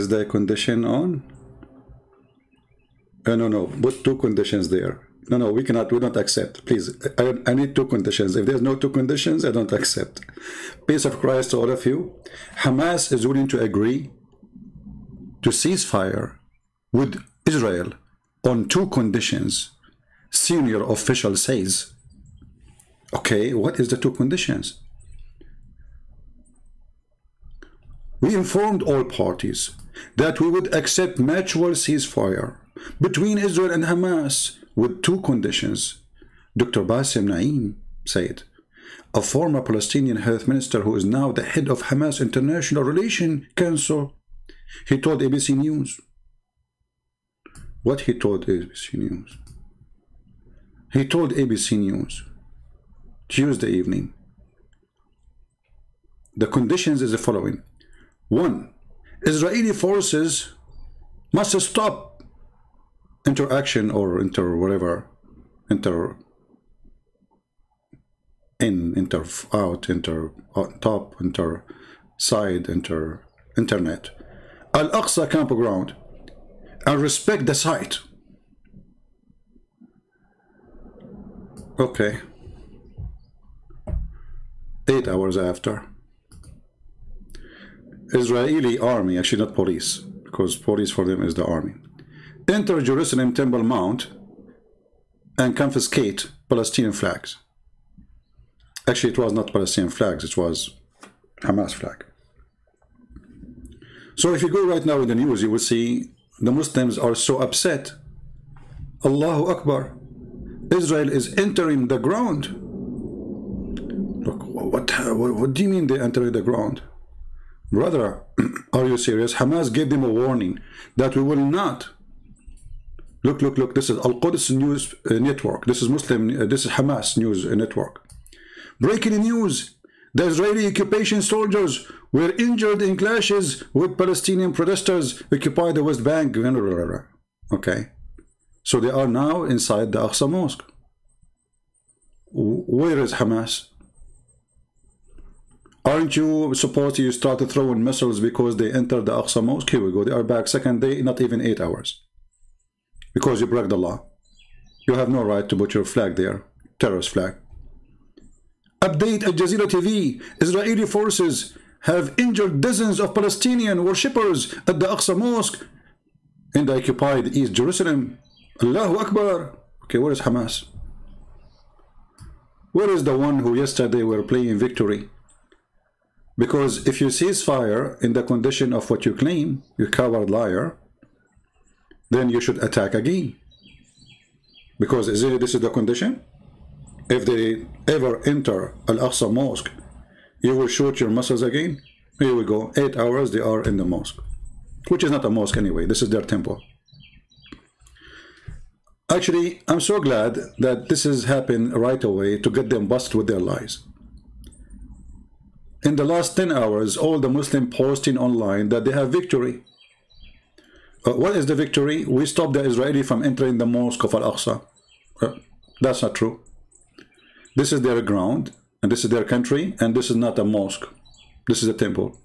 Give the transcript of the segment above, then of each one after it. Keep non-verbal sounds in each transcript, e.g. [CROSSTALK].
Is the condition on? Uh, no, no. Put two conditions there. No, no, we cannot, we don't accept. Please, I, I need two conditions. If there's no two conditions, I don't accept. Peace of Christ to all of you. Hamas is willing to agree to cease fire with Israel on two conditions. Senior official says. Okay, what is the two conditions? We informed all parties that we would accept mutual ceasefire between Israel and Hamas with two conditions. Dr. Bassem Naim said, a former Palestinian health minister who is now the head of Hamas International Relations Council, he told ABC News. What he told ABC News? He told ABC News Tuesday evening. The conditions is the following. One, Israeli forces must stop interaction or inter whatever, inter in, inter out, inter on top, inter side, inter internet. Al-Aqsa campground and respect the site. Okay. Eight hours after. Israeli army, actually not police, because police for them is the army, enter Jerusalem Temple Mount and confiscate Palestinian flags. Actually, it was not Palestinian flags, it was Hamas flag. So if you go right now in the news, you will see the Muslims are so upset. Allahu Akbar. Israel is entering the ground. Look, what, what, what do you mean they enter the ground? Brother, [CLEARS THROAT] are you serious? Hamas gave them a warning that we will not. Look, look, look. This is Al Quds News uh, Network. This is Muslim. Uh, this is Hamas News Network. Breaking news: The Israeli occupation soldiers were injured in clashes with Palestinian protesters occupy the West Bank. Okay, so they are now inside the Aqsa Mosque. Where is Hamas? Aren't you supposed to start throwing missiles because they entered the Aqsa Mosque? Here we go. They are back second day, not even eight hours. Because you broke the law. You have no right to put your flag there. Terrorist flag. Update Al Jazeera TV. Israeli forces have injured dozens of Palestinian worshippers at the Aqsa Mosque in the occupied East Jerusalem. Allahu Akbar. Okay, where is Hamas? Where is the one who yesterday were playing victory? Because if you cease fire in the condition of what you claim, you coward liar, then you should attack again. Because is it, this is the condition? If they ever enter Al-Aqsa Mosque, you will shoot your muscles again? Here we go. Eight hours they are in the mosque. Which is not a mosque anyway. This is their temple. Actually, I'm so glad that this has happened right away to get them busted with their lies in the last 10 hours, all the Muslim posting online that they have victory. Uh, what is the victory? We stopped the Israeli from entering the mosque of Al-Aqsa. Uh, that's not true. This is their ground, and this is their country, and this is not a mosque. This is a temple.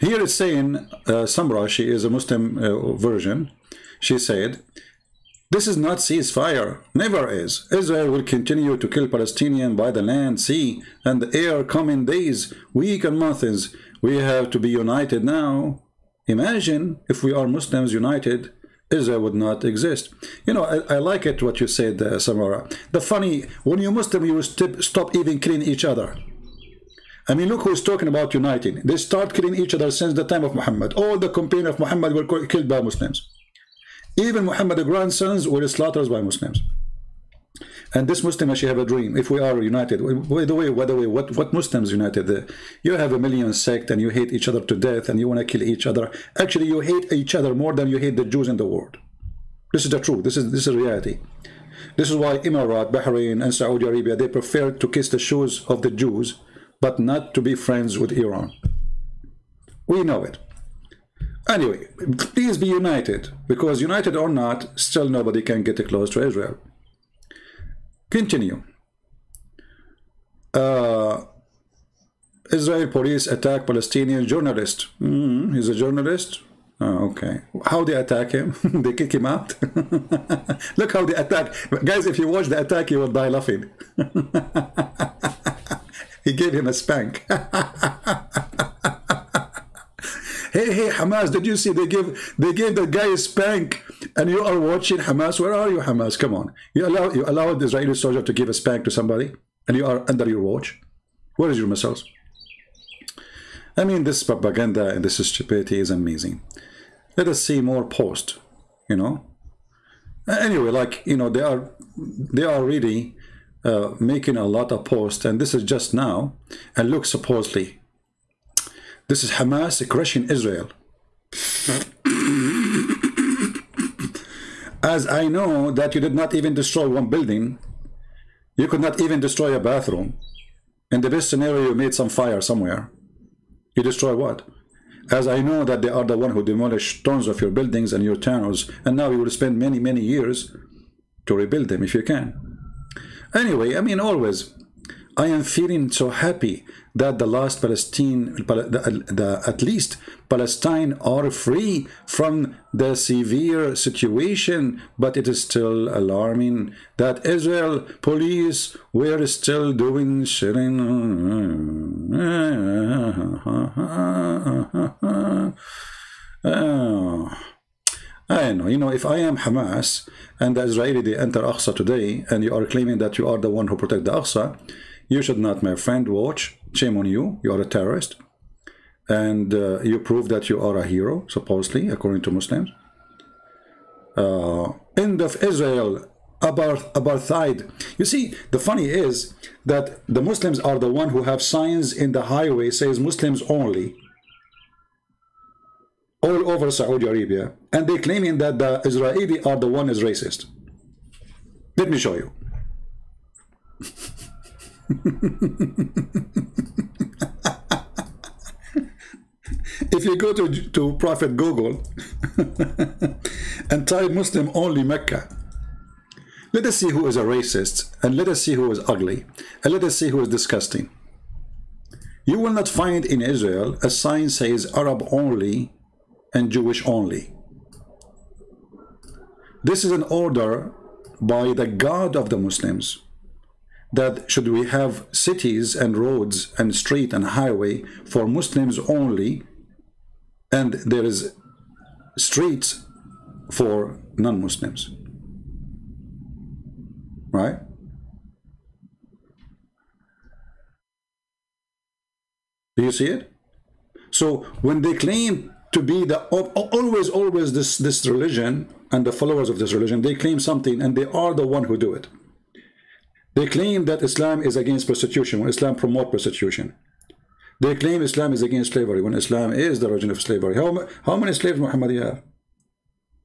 Here it's saying, uh, Samra, she is a Muslim uh, version, she said, this is not ceasefire, never is. Israel will continue to kill Palestinians by the land, sea, and the air coming days, weeks and months. We have to be united now. Imagine if we are Muslims united, Israel would not exist. You know, I, I like it what you said, uh, Samara. The funny, when you're Muslim, you st stop even killing each other. I mean, look who's talking about uniting. They start killing each other since the time of Muhammad. All the companions of Muhammad were killed by Muslims. Even Muhammad's grandsons were slaughtered by Muslims. And this Muslim actually have a dream. If we are united, by the way, by the way, what what Muslims united? You have a million sect and you hate each other to death and you want to kill each other. Actually, you hate each other more than you hate the Jews in the world. This is the truth. This is this is reality. This is why Emirat, Bahrain, and Saudi Arabia they prefer to kiss the shoes of the Jews, but not to be friends with Iran. We know it. Anyway, please be united, because united or not, still nobody can get close to Israel. Continue. Uh, Israel police attack Palestinian journalist. Mm, he's a journalist. Oh, okay. How they attack him? [LAUGHS] they kick him out. [LAUGHS] Look how they attack. Guys, if you watch the attack, you will die laughing. [LAUGHS] he gave him a spank. Hey, hey, Hamas, did you see they give they gave the guy a spank and you are watching Hamas? Where are you, Hamas? Come on. You allow you allow the Israeli soldier to give a spank to somebody and you are under your watch? Where is your missiles? I mean, this propaganda and this stupidity is amazing. Let us see more posts, you know. Anyway, like you know, they are they are really uh, making a lot of posts, and this is just now. And look, supposedly, this is Hamas crushing Israel. As I know that you did not even destroy one building, you could not even destroy a bathroom. In the best scenario, you made some fire somewhere. You destroy what? As I know that they are the one who demolished tons of your buildings and your towns, and now you will spend many, many years to rebuild them if you can. Anyway, I mean, always, I am feeling so happy that the last Palestine, the, the, at least Palestine are free from the severe situation, but it is still alarming that Israel police were still doing shilling. Oh. I know, you know, if I am Hamas and the Israeli they enter Aqsa today and you are claiming that you are the one who protect the Aqsa, you should not, my friend, watch. Shame on you. You are a terrorist. And uh, you prove that you are a hero, supposedly, according to Muslims. Uh, end of Israel, apartheid. You see, the funny is that the Muslims are the one who have signs in the highway says Muslims only all over Saudi Arabia, and they claiming that the Israeli are the one is racist. Let me show you. [LAUGHS] if you go to, to Prophet Google and type Muslim only Mecca, let us see who is a racist, and let us see who is ugly, and let us see who is disgusting. You will not find in Israel a sign says Arab only and Jewish only. This is an order by the God of the Muslims that should we have cities and roads and street and highway for Muslims only and there is streets for non-Muslims. Right? Do you see it? So when they claim to be the always always this this religion and the followers of this religion they claim something and they are the one who do it they claim that Islam is against prostitution when Islam promote prostitution. They claim Islam is against slavery when Islam is the origin of slavery. How, how many slaves Muhammad have?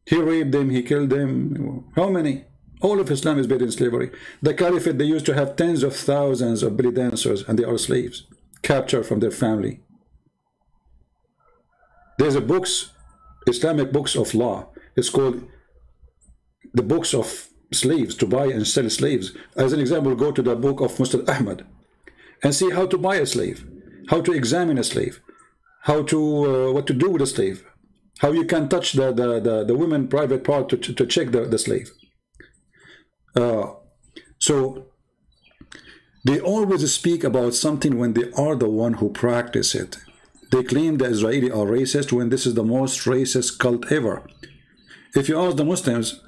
He raped them he killed them. How many? All of Islam is based in slavery. The caliphate they used to have tens of thousands of belly dancers and they are slaves captured from their family. There's a books, Islamic books of law. It's called the books of slaves, to buy and sell slaves. As an example, go to the book of Muslim Ahmad and see how to buy a slave, how to examine a slave, how to, uh, what to do with a slave, how you can touch the, the, the, the women private part to, to, to check the, the slave. Uh, so they always speak about something when they are the one who practice it. They claim the Israeli are racist when this is the most racist cult ever. If you ask the Muslims,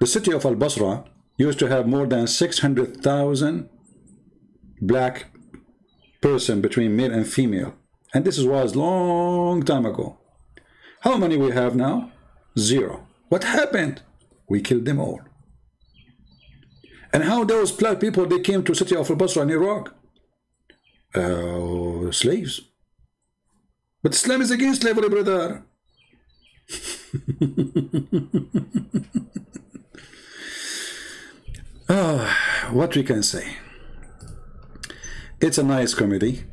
the city of Al-Basra used to have more than 600,000 black person between male and female. And this was long time ago. How many we have now? Zero. What happened? We killed them all. And how those black people, they came to city of Al-Basra in Iraq? Uh, slaves. But Islam is against slavery, brother. [LAUGHS] oh, what we can say. It's a nice comedy.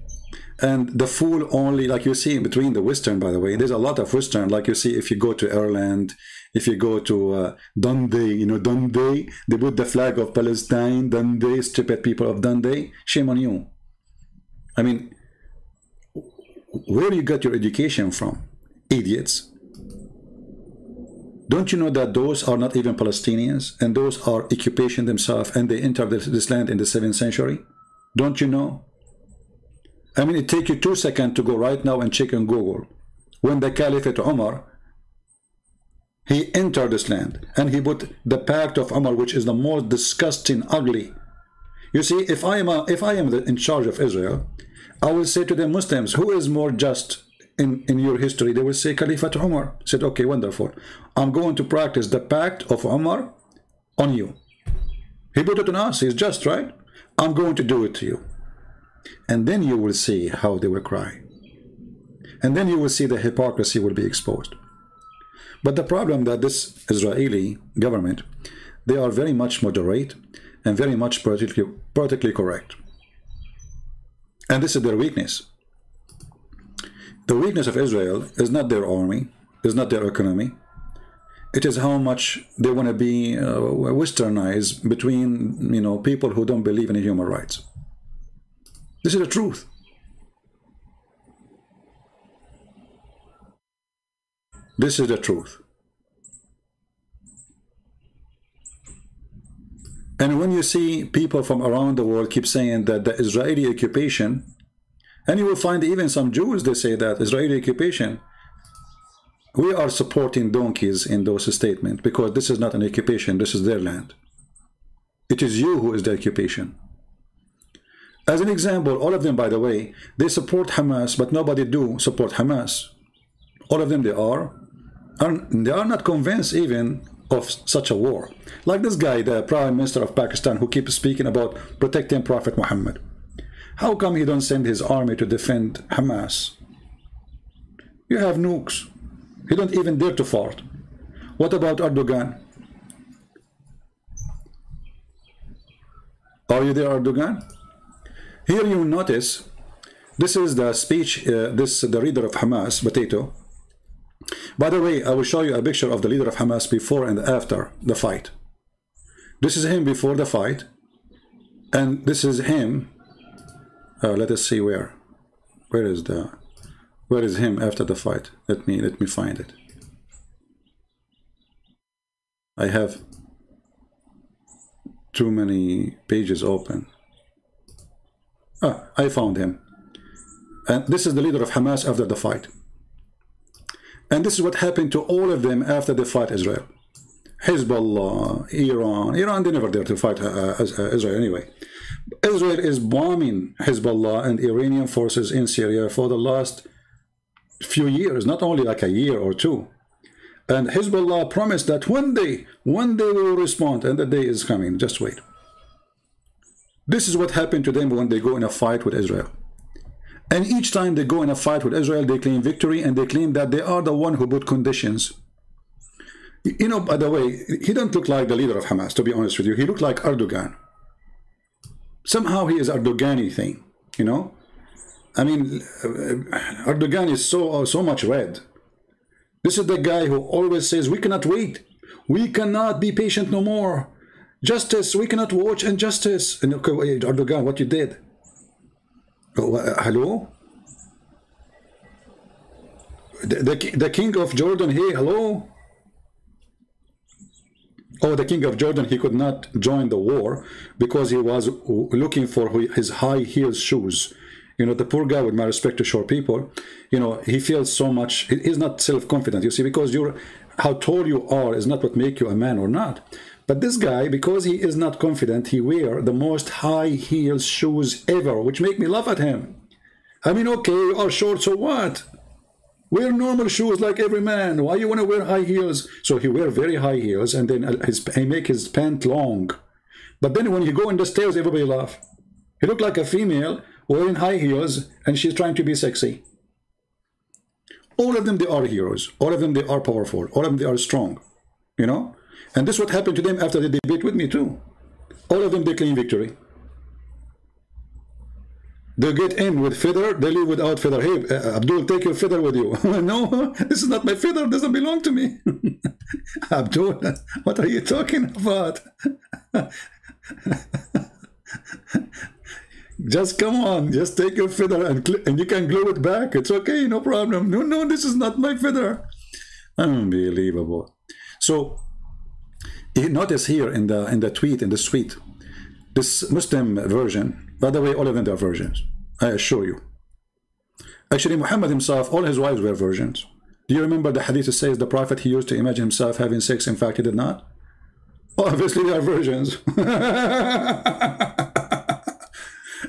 And the fool only, like you see in between the Western, by the way, there's a lot of Western, like you see if you go to Ireland, if you go to uh, Dundee, you know, Dundee, they put the flag of Palestine, Dundee, stupid people of Dundee, shame on you. I mean, where you got your education from, idiots. Don't you know that those are not even Palestinians and those are occupation themselves and they entered this, land in the 7th century? Don't you know? I mean, it takes you two seconds to go right now and check on Google. When the Caliphate Umar, he entered this land and he put the Pact of Umar, which is the most disgusting, ugly. You see, if I am a, if I am the, in charge of Israel, I will say to the Muslims, who is more just in, in your history? They will say Caliphate Umar. Said, okay, wonderful. I'm going to practice the Pact of Umar on you. He put it on us. He's just, right? I'm going to do it to you. And then you will see how they will cry. And then you will see the hypocrisy will be exposed. But the problem that this Israeli government, they are very much moderate and very much politically, politically correct. And this is their weakness. The weakness of Israel is not their army, is not their economy. It is how much they want to be uh, westernized between you know people who don't believe in human rights. This is the truth. This is the truth. And when you see people from around the world keep saying that the Israeli occupation, and you will find even some Jews, they say that Israeli occupation, we are supporting donkeys in those statements because this is not an occupation, this is their land. It is you who is the occupation. As an example, all of them, by the way, they support Hamas, but nobody do support Hamas. All of them, they are. And they are not convinced even of such a war. Like this guy, the Prime Minister of Pakistan, who keeps speaking about protecting Prophet Muhammad. How come he don't send his army to defend Hamas? You have nukes. He don't even dare to fart. What about Erdogan? Are you there, Erdogan? Here you notice, this is the speech, uh, this the leader of Hamas, Potato. By the way, I will show you a picture of the leader of Hamas before and after the fight. This is him before the fight, and this is him. Uh, let us see where. Where is the? Where is him after the fight? Let me let me find it. I have too many pages open. Ah, I found him. And this is the leader of Hamas after the fight. And this is what happened to all of them after they fight Israel. Hezbollah, Iran. Iran, they never dare to fight uh, uh, Israel anyway. Israel is bombing Hezbollah and Iranian forces in Syria for the last few years, not only like a year or two. And Hezbollah promised that one day, one day we will respond, and the day is coming. Just wait. This is what happened to them when they go in a fight with Israel. And each time they go in a fight with Israel, they claim victory and they claim that they are the one who put conditions. You know, by the way, he doesn't look like the leader of Hamas, to be honest with you. He looked like Erdogan. Somehow he is Erdogani thing, you know? I mean, Erdogan is so so much red. This is the guy who always says, we cannot wait. We cannot be patient no more. Justice, we cannot watch injustice. And okay, Erdogan, what you did? Oh, uh, hello? The, the, the king of Jordan, hey, hello? Oh, the king of Jordan, he could not join the war because he was looking for his high heel shoes. You know, the poor guy, with my respect to short people, you know, he feels so much, he's not self-confident, you see, because you're, how tall you are is not what make you a man or not. But this guy, because he is not confident, he wear the most high heels shoes ever, which make me laugh at him. I mean, okay, you are short, so what? Wear normal shoes like every man. Why you want to wear high heels? So he wear very high heels, and then uh, his, he make his pant long. But then when you go in the stairs, everybody laugh. He look like a female wearing high heels, and she's trying to be sexy. All of them, they are heroes. All of them, they are powerful. All of them, they are strong. You know? And this is what happened to them after the debate with me too. All of them, they claim victory. They get in with feather, they leave without feather. Hey, uh, Abdul, take your feather with you. [LAUGHS] no, [LAUGHS] this is not my feather, doesn't belong to me. [LAUGHS] Abdul, what are you talking about? Just come on, just take your feather and, and you can glue it back. It's okay, no problem. No, no, this is not my feather. Unbelievable. So notice here in the in the tweet in the tweet, this Muslim version. By the way, all of them are virgins. I assure you. Actually, Muhammad himself, all his wives were virgins. Do you remember the hadith that says the prophet he used to imagine himself having sex? In fact, he did not. Obviously, they are virgins. [LAUGHS]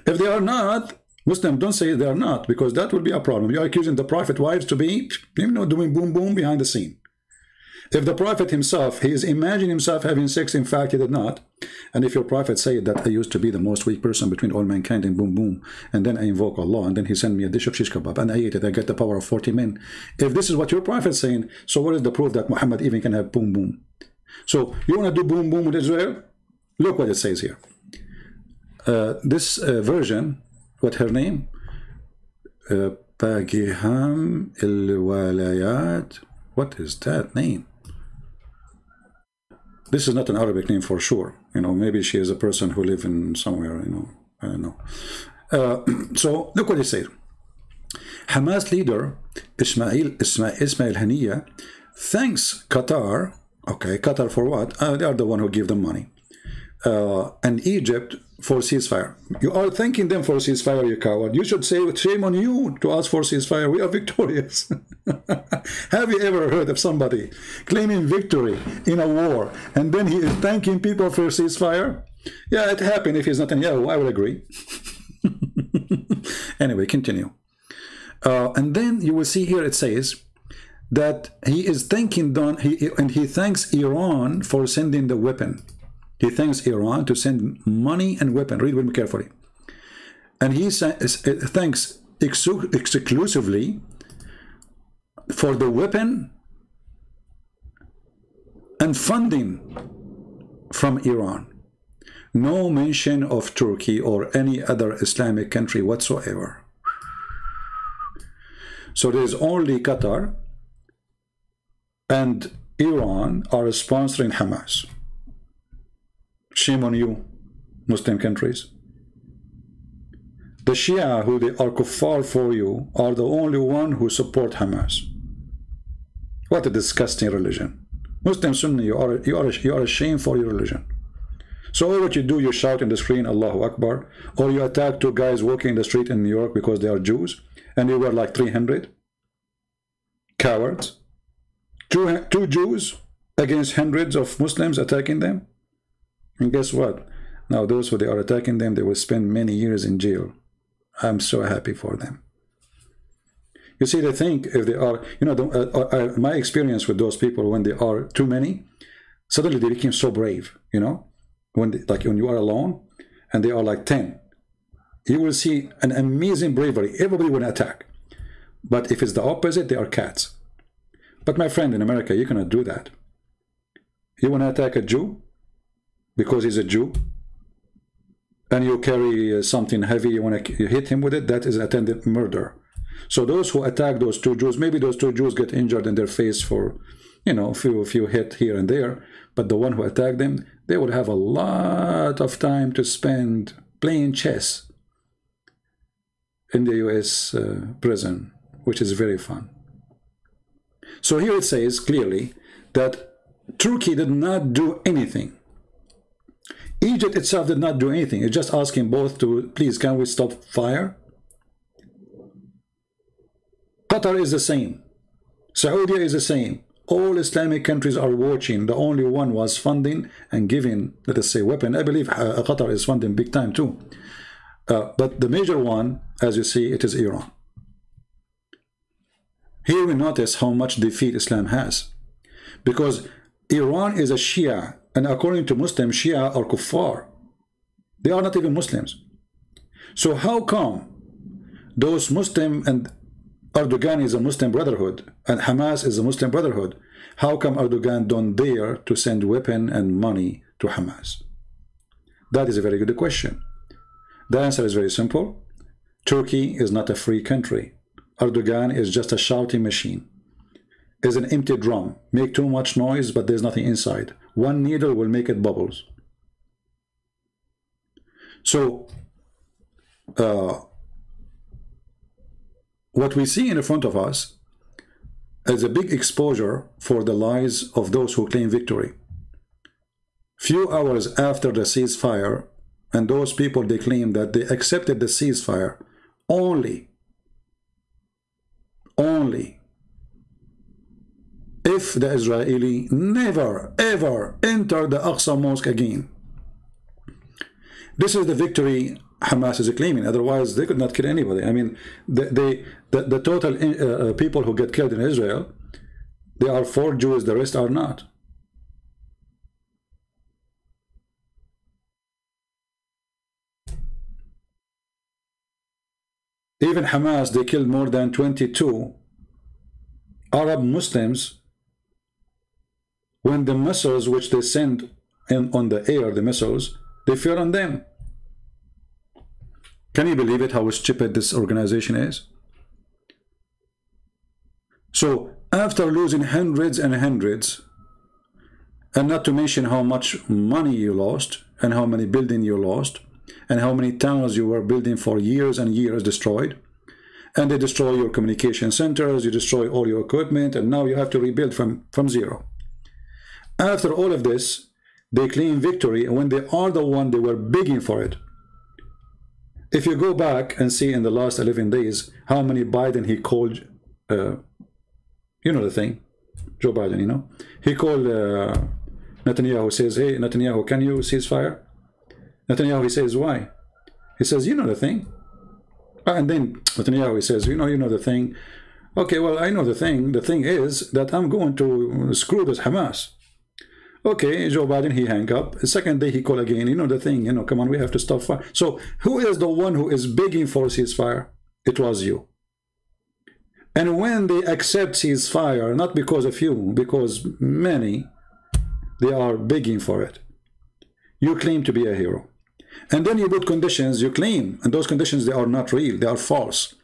if they are not, Muslim, don't say they are not, because that will be a problem. You are accusing the prophet wives to be, you know, doing boom boom behind the scene. If the prophet himself, he is imagining himself having sex, in fact he did not. And if your prophet said that I used to be the most weak person between all mankind and boom boom, and then I invoke Allah, and then he sent me a dish of shish kebab, and I ate it, I get the power of 40 men. If this is what your prophet is saying, so what is the proof that Muhammad even can have boom boom? So you want to do boom boom with Israel? Look what it says here. Uh, this uh, version, what her name? Uh, Pagiham El What is that name? This is not an Arabic name for sure. You know, maybe she is a person who live in somewhere, you know, I don't know. Uh, [CLEARS THROAT] so look what he said. Hamas leader Ismail, Ismail, Ismail Haniya thanks Qatar, okay, Qatar for what? Uh, they are the one who give them money. Uh, and Egypt for ceasefire. You are thanking them for ceasefire, you coward. You should say, shame on you to ask for ceasefire. We are victorious. [LAUGHS] Have you ever heard of somebody claiming victory in a war and then he is thanking people for ceasefire? Yeah, it happened if he's Netanyahu, I would agree. [LAUGHS] anyway, continue. Uh, and then you will see here it says that he is thanking Don he, and he thanks Iran for sending the weapon. He thanks Iran to send money and weapon. Read with me carefully. And he uh, thanks exclusively for the weapon and funding from Iran. No mention of Turkey or any other Islamic country whatsoever. So there's only Qatar and Iran are sponsoring Hamas. Shame on you, Muslim countries. The Shia, who they are kuffar for you, are the only one who support Hamas. What a disgusting religion. Muslim Sunni, you are, you are, you are ashamed for your religion. So what you do, you shout in the screen, Allahu Akbar, or you attack two guys walking in the street in New York because they are Jews, and you were like 300. Cowards. Two, two Jews against hundreds of Muslims attacking them. And guess what? Now those who they are attacking them, they will spend many years in jail. I'm so happy for them. You see, they think if they are, you know, the, uh, uh, uh, my experience with those people when they are too many, suddenly they became so brave, you know, when they, like when you are alone and they are like 10, you will see an amazing bravery. Everybody will attack. But if it's the opposite, they are cats. But my friend in America, you cannot do that. You want to attack a Jew? Because he's a Jew and you carry uh, something heavy, you want to hit him with it, that is attempted murder. So those who attack those two Jews, maybe those two Jews get injured in their face for, you know, a few, a few hit here and there, but the one who attacked them, they would have a lot of time to spend playing chess in the U.S. Uh, prison, which is very fun. So here it says clearly that Turkey did not do anything Egypt itself did not do anything. It's just asking both to, please, can we stop fire? Qatar is the same. Saudi is the same. All Islamic countries are watching. The only one was funding and giving, let us say, weapon. I believe uh, Qatar is funding big time too. Uh, but the major one, as you see, it is Iran. Here we notice how much defeat Islam has. Because Iran is a Shia and according to Muslims, Shia are kuffar. They are not even Muslims. So how come those Muslim and Erdogan is a Muslim brotherhood and Hamas is a Muslim brotherhood? How come Erdogan don't dare to send weapon and money to Hamas? That is a very good question. The answer is very simple. Turkey is not a free country. Erdogan is just a shouting machine. Is an empty drum. Make too much noise, but there's nothing inside. One needle will make it bubbles. So uh, what we see in front of us is a big exposure for the lies of those who claim victory. Few hours after the ceasefire, and those people they claim that they accepted the ceasefire only, only if the Israeli never ever enter the Aqsa Mosque again. This is the victory Hamas is claiming. Otherwise, they could not kill anybody. I mean, the, they, the, the total uh, uh, people who get killed in Israel, they are four Jews, the rest are not. Even Hamas, they killed more than 22 Arab Muslims when the missiles which they send in, on the air, the missiles, they fell on them. Can you believe it, how stupid this organization is? So, after losing hundreds and hundreds, and not to mention how much money you lost, and how many buildings you lost, and how many towns you were building for years and years destroyed, and they destroy your communication centers, you destroy all your equipment, and now you have to rebuild from, from zero. After all of this, they claim victory, when they are the one, they were begging for it. If you go back and see in the last 11 days how many Biden he called, uh, you know the thing, Joe Biden, you know, he called uh, Netanyahu, says, hey, Netanyahu, can you cease fire? Netanyahu, he says, why? He says, you know the thing. Ah, and then Netanyahu, he says, you know, you know the thing. Okay, well, I know the thing. The thing is that I'm going to screw this Hamas. Okay, Joe Biden, he hang up. The second day he call again. You know the thing, you know, come on, we have to stop fire. So who is the one who is begging for ceasefire? It was you. And when they accept ceasefire, not because of you, because many, they are begging for it. You claim to be a hero. And then you put conditions you claim, and those conditions, they are not real, they are false.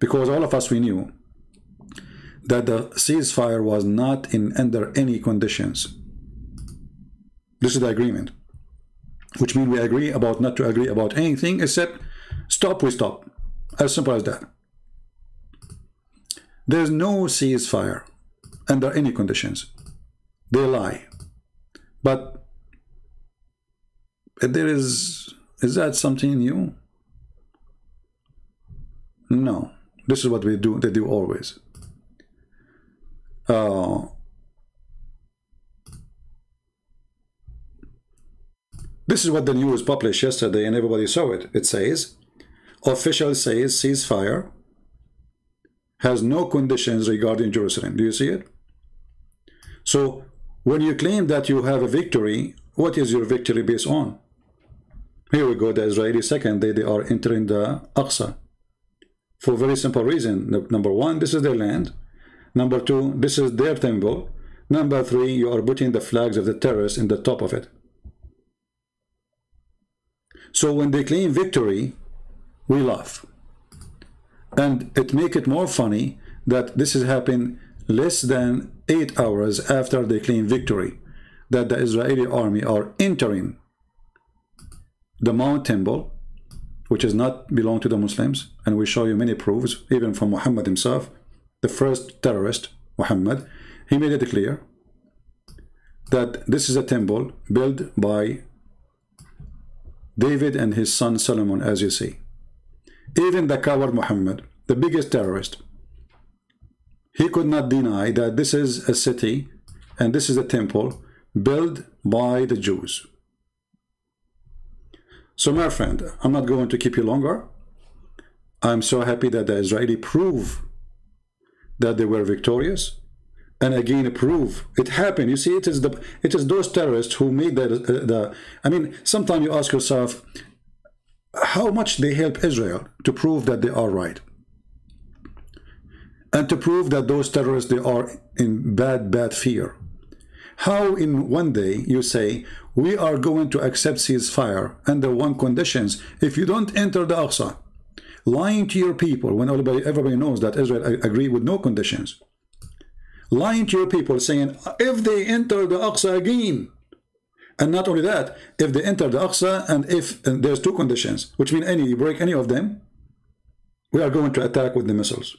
Because all of us, we knew that the ceasefire was not in under any conditions. This is the agreement, which means we agree about not to agree about anything except stop, we stop. As simple as that. There's no ceasefire under any conditions. They lie. But there is, is that something new? No. This is what we do, they do always. Uh, This is what the news published yesterday and everybody saw it. It says, official says ceasefire has no conditions regarding Jerusalem. Do you see it? So when you claim that you have a victory, what is your victory based on? Here we go, the Israeli second day they are entering the Aqsa. For very simple reason. Number one, this is their land. Number two, this is their temple. Number three, you are putting the flags of the terrorists in the top of it. So when they claim victory, we laugh. And it make it more funny that this is happening less than eight hours after they claim victory, that the Israeli army are entering the Mount Temple, which is not belong to the Muslims, and we show you many proofs, even from Muhammad himself, the first terrorist, Muhammad, he made it clear that this is a temple built by David and his son Solomon, as you see. Even the coward Muhammad, the biggest terrorist, he could not deny that this is a city and this is a temple built by the Jews. So my friend, I'm not going to keep you longer. I'm so happy that the Israeli prove that they were victorious and again prove it happened. You see, it is the it is those terrorists who made the the. I mean, sometimes you ask yourself, how much they help Israel to prove that they are right, and to prove that those terrorists they are in bad bad fear. How in one day you say we are going to accept ceasefire under one conditions if you don't enter the Aqsa, lying to your people when everybody everybody knows that Israel agree with no conditions lying to your people, saying, if they enter the Aqsa again, And not only that, if they enter the Aqsa and if and there's two conditions, which mean any you break any of them, we are going to attack with the missiles.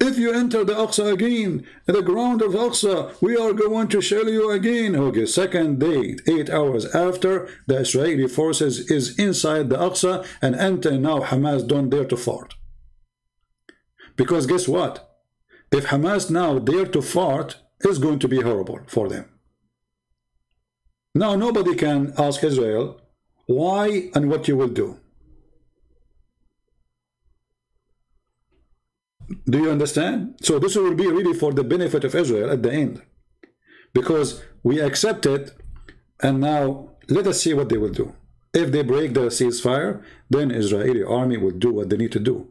If you enter the Aqsa again, the ground of Aqsa, we are going to shell you again. Okay, second day, eight hours after, the Israeli forces is inside the Aqsa and until now Hamas don't dare to fart. Because guess what? If Hamas now dare to fart, it's going to be horrible for them. Now nobody can ask Israel why and what you will do. Do you understand? So this will be really for the benefit of Israel at the end. Because we accept it, and now let us see what they will do. If they break the ceasefire, then Israeli army will do what they need to do.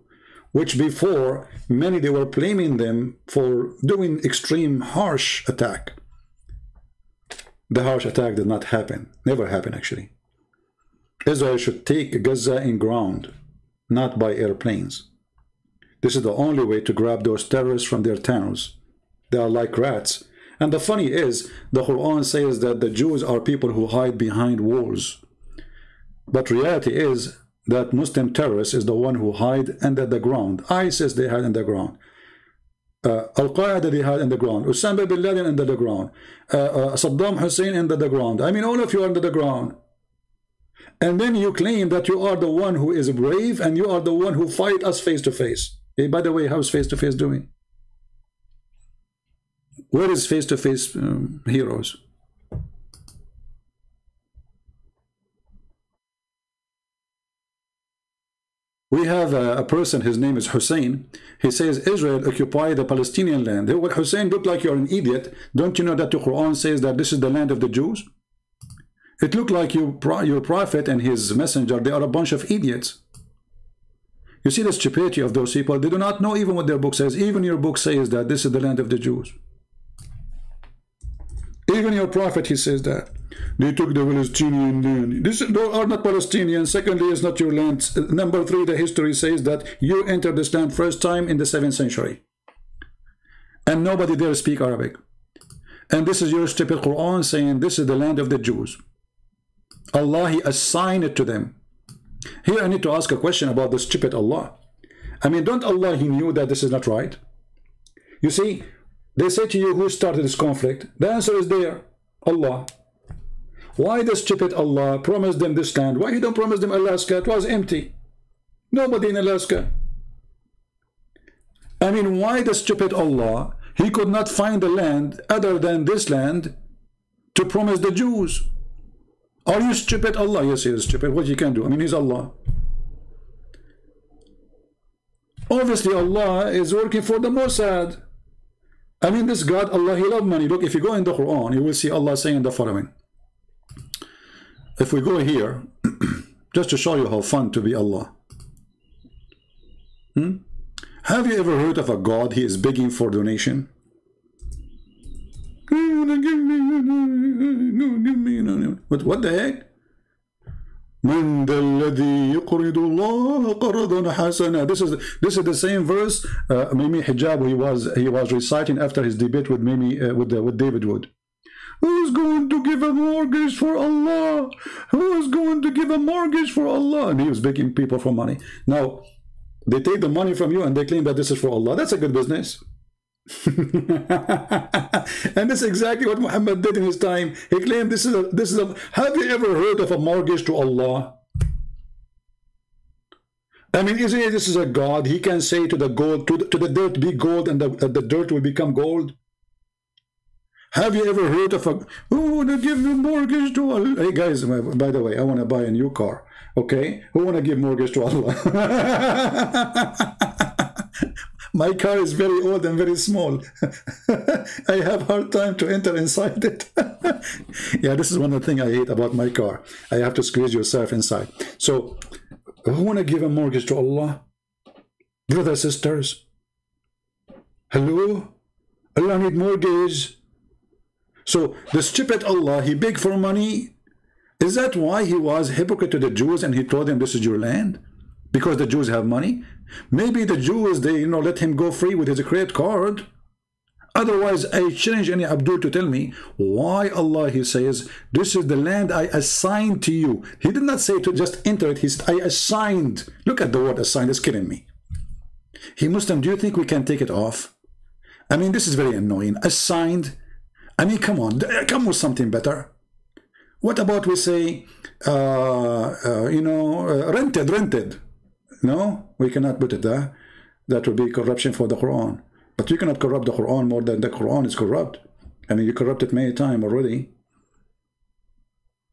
Which before, many they were blaming them for doing extreme harsh attack. The harsh attack did not happen. Never happen actually. Israel should take Gaza in ground, not by airplanes. This is the only way to grab those terrorists from their tunnels. They are like rats. And the funny is, the Quran says that the Jews are people who hide behind walls. But reality is that Muslim terrorists is the one who hide under the ground. ISIS, they hide in the ground. Uh, Al-Qaeda, they hide in the ground. Osama bin Laden under the ground. Uh, uh, Saddam Hussein under the ground. I mean, all of you are under the ground. And then you claim that you are the one who is brave and you are the one who fight us face to face. Hey, by the way, how's face-to-face doing? Where is face-to-face -face, um, heroes? We have a, a, person, his name is Hussein. He says Israel occupy the Palestinian land. Well, Hussein, look like you're an idiot. Don't you know that the Quran says that this is the land of the Jews? It looked like you, your prophet and his messenger, they are a bunch of idiots. You see the stupidity of those people. They do not know even what their book says. Even your book says that this is the land of the Jews. Even your prophet, he says that. They took the Palestinian land. This are not Palestinian. Secondly, it's not your land. Number three, the history says that you entered this land first time in the 7th century. And nobody there speak Arabic. And this is your stupid Quran saying this is the land of the Jews. Allah, he assigned it to them. Here I need to ask a question about the stupid Allah. I mean, don't Allah, he knew that this is not right? You see, they say to you, who started this conflict? The answer is there, Allah. Why the stupid Allah promised them this land? Why he don't promise them Alaska? It was empty. Nobody in Alaska. I mean, why the stupid Allah, he could not find a land other than this land to promise the Jews? Are you stupid? Allah, yes, he is stupid. What he can do? I mean, he's Allah. Obviously, Allah is working for the Mossad. I mean, this God, Allah, he love money. Look, if you go in the Quran, you will see Allah saying the following If we go here, [CLEARS THROAT] just to show you how fun to be Allah. Hmm? Have you ever heard of a God, he is begging for donation? give me, no, give me, no, no. What, what the heck? من ذا الذي يقرض الله قرضا حسنا. This is this is the same verse. Uh, Mimi Hijab he was he was reciting after his debate with Mimi uh, with uh, with David Wood. Who's going to give a mortgage for Allah? Who is going to give a mortgage for Allah? And he was begging people for money. Now, they take the money from you and they claim that this is for Allah. That's a good business. [LAUGHS] and this is exactly what Muhammad did in his time. He claimed this is a this is a have you ever heard of a mortgage to Allah? I mean, isn't it this is a God? He can say to the gold, to the, to the dirt, be gold, and the, the dirt will become gold. Have you ever heard of a who want to give a mortgage to Allah? Hey guys, by the way, I want to buy a new car. Okay, who want to give mortgage to Allah? [LAUGHS] my car is very old and very small. [LAUGHS] I have hard time to enter inside it. [LAUGHS] yeah, this is one of the things I hate about my car. I have to squeeze yourself inside. So, who want to give a mortgage to Allah? Brothers, sisters. Hello? Allah need mortgage. So, the stupid Allah, he begged for money. Is that why he was hypocrite to the Jews and he told them this is your land? Because the Jews have money? Maybe the Jews, they, you know, let him go free with his credit card. Otherwise, I challenge any Abdul to tell me why Allah, he says, this is the land I assigned to you. He did not say to just enter it. He said, I assigned. Look at the word assigned. It's killing me. He Muslim, do you think we can take it off? I mean, this is very annoying. Assigned. I mean, come on. Come with something better. What about we say, uh, uh, you know, uh, rented, rented? No, we cannot put it there. That would be corruption for the Quran. But you cannot corrupt the Quran more than the Quran is corrupt. I mean, you corrupt it many times already.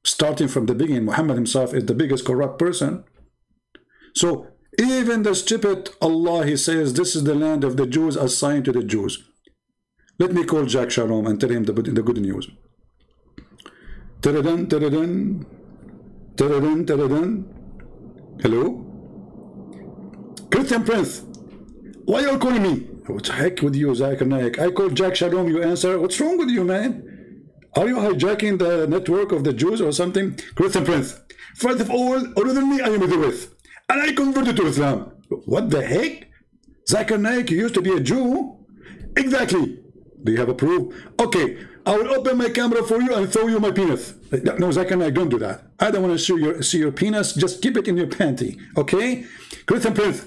Starting from the beginning, Muhammad himself is the biggest corrupt person. So even the stupid Allah, he says, this is the land of the Jews assigned to the Jews. Let me call Jack Shalom and tell him the, the good news. Taradan, taradan, taradan. Hello? Christian Prince, why are you calling me? What the heck with you, Zakir Naik? I called Jack Shalom, you answer. What's wrong with you, man? Are you hijacking the network of the Jews or something? Christian Prince, first of all, originally I am a with, and I converted to Islam. What the heck? Naik, you used to be a Jew? Exactly. Do you have a proof? Okay, I will open my camera for you and show you my penis. No, Zakir Naik, don't do that. I don't want to see your, see your penis. Just keep it in your panty, okay? Christian Prince,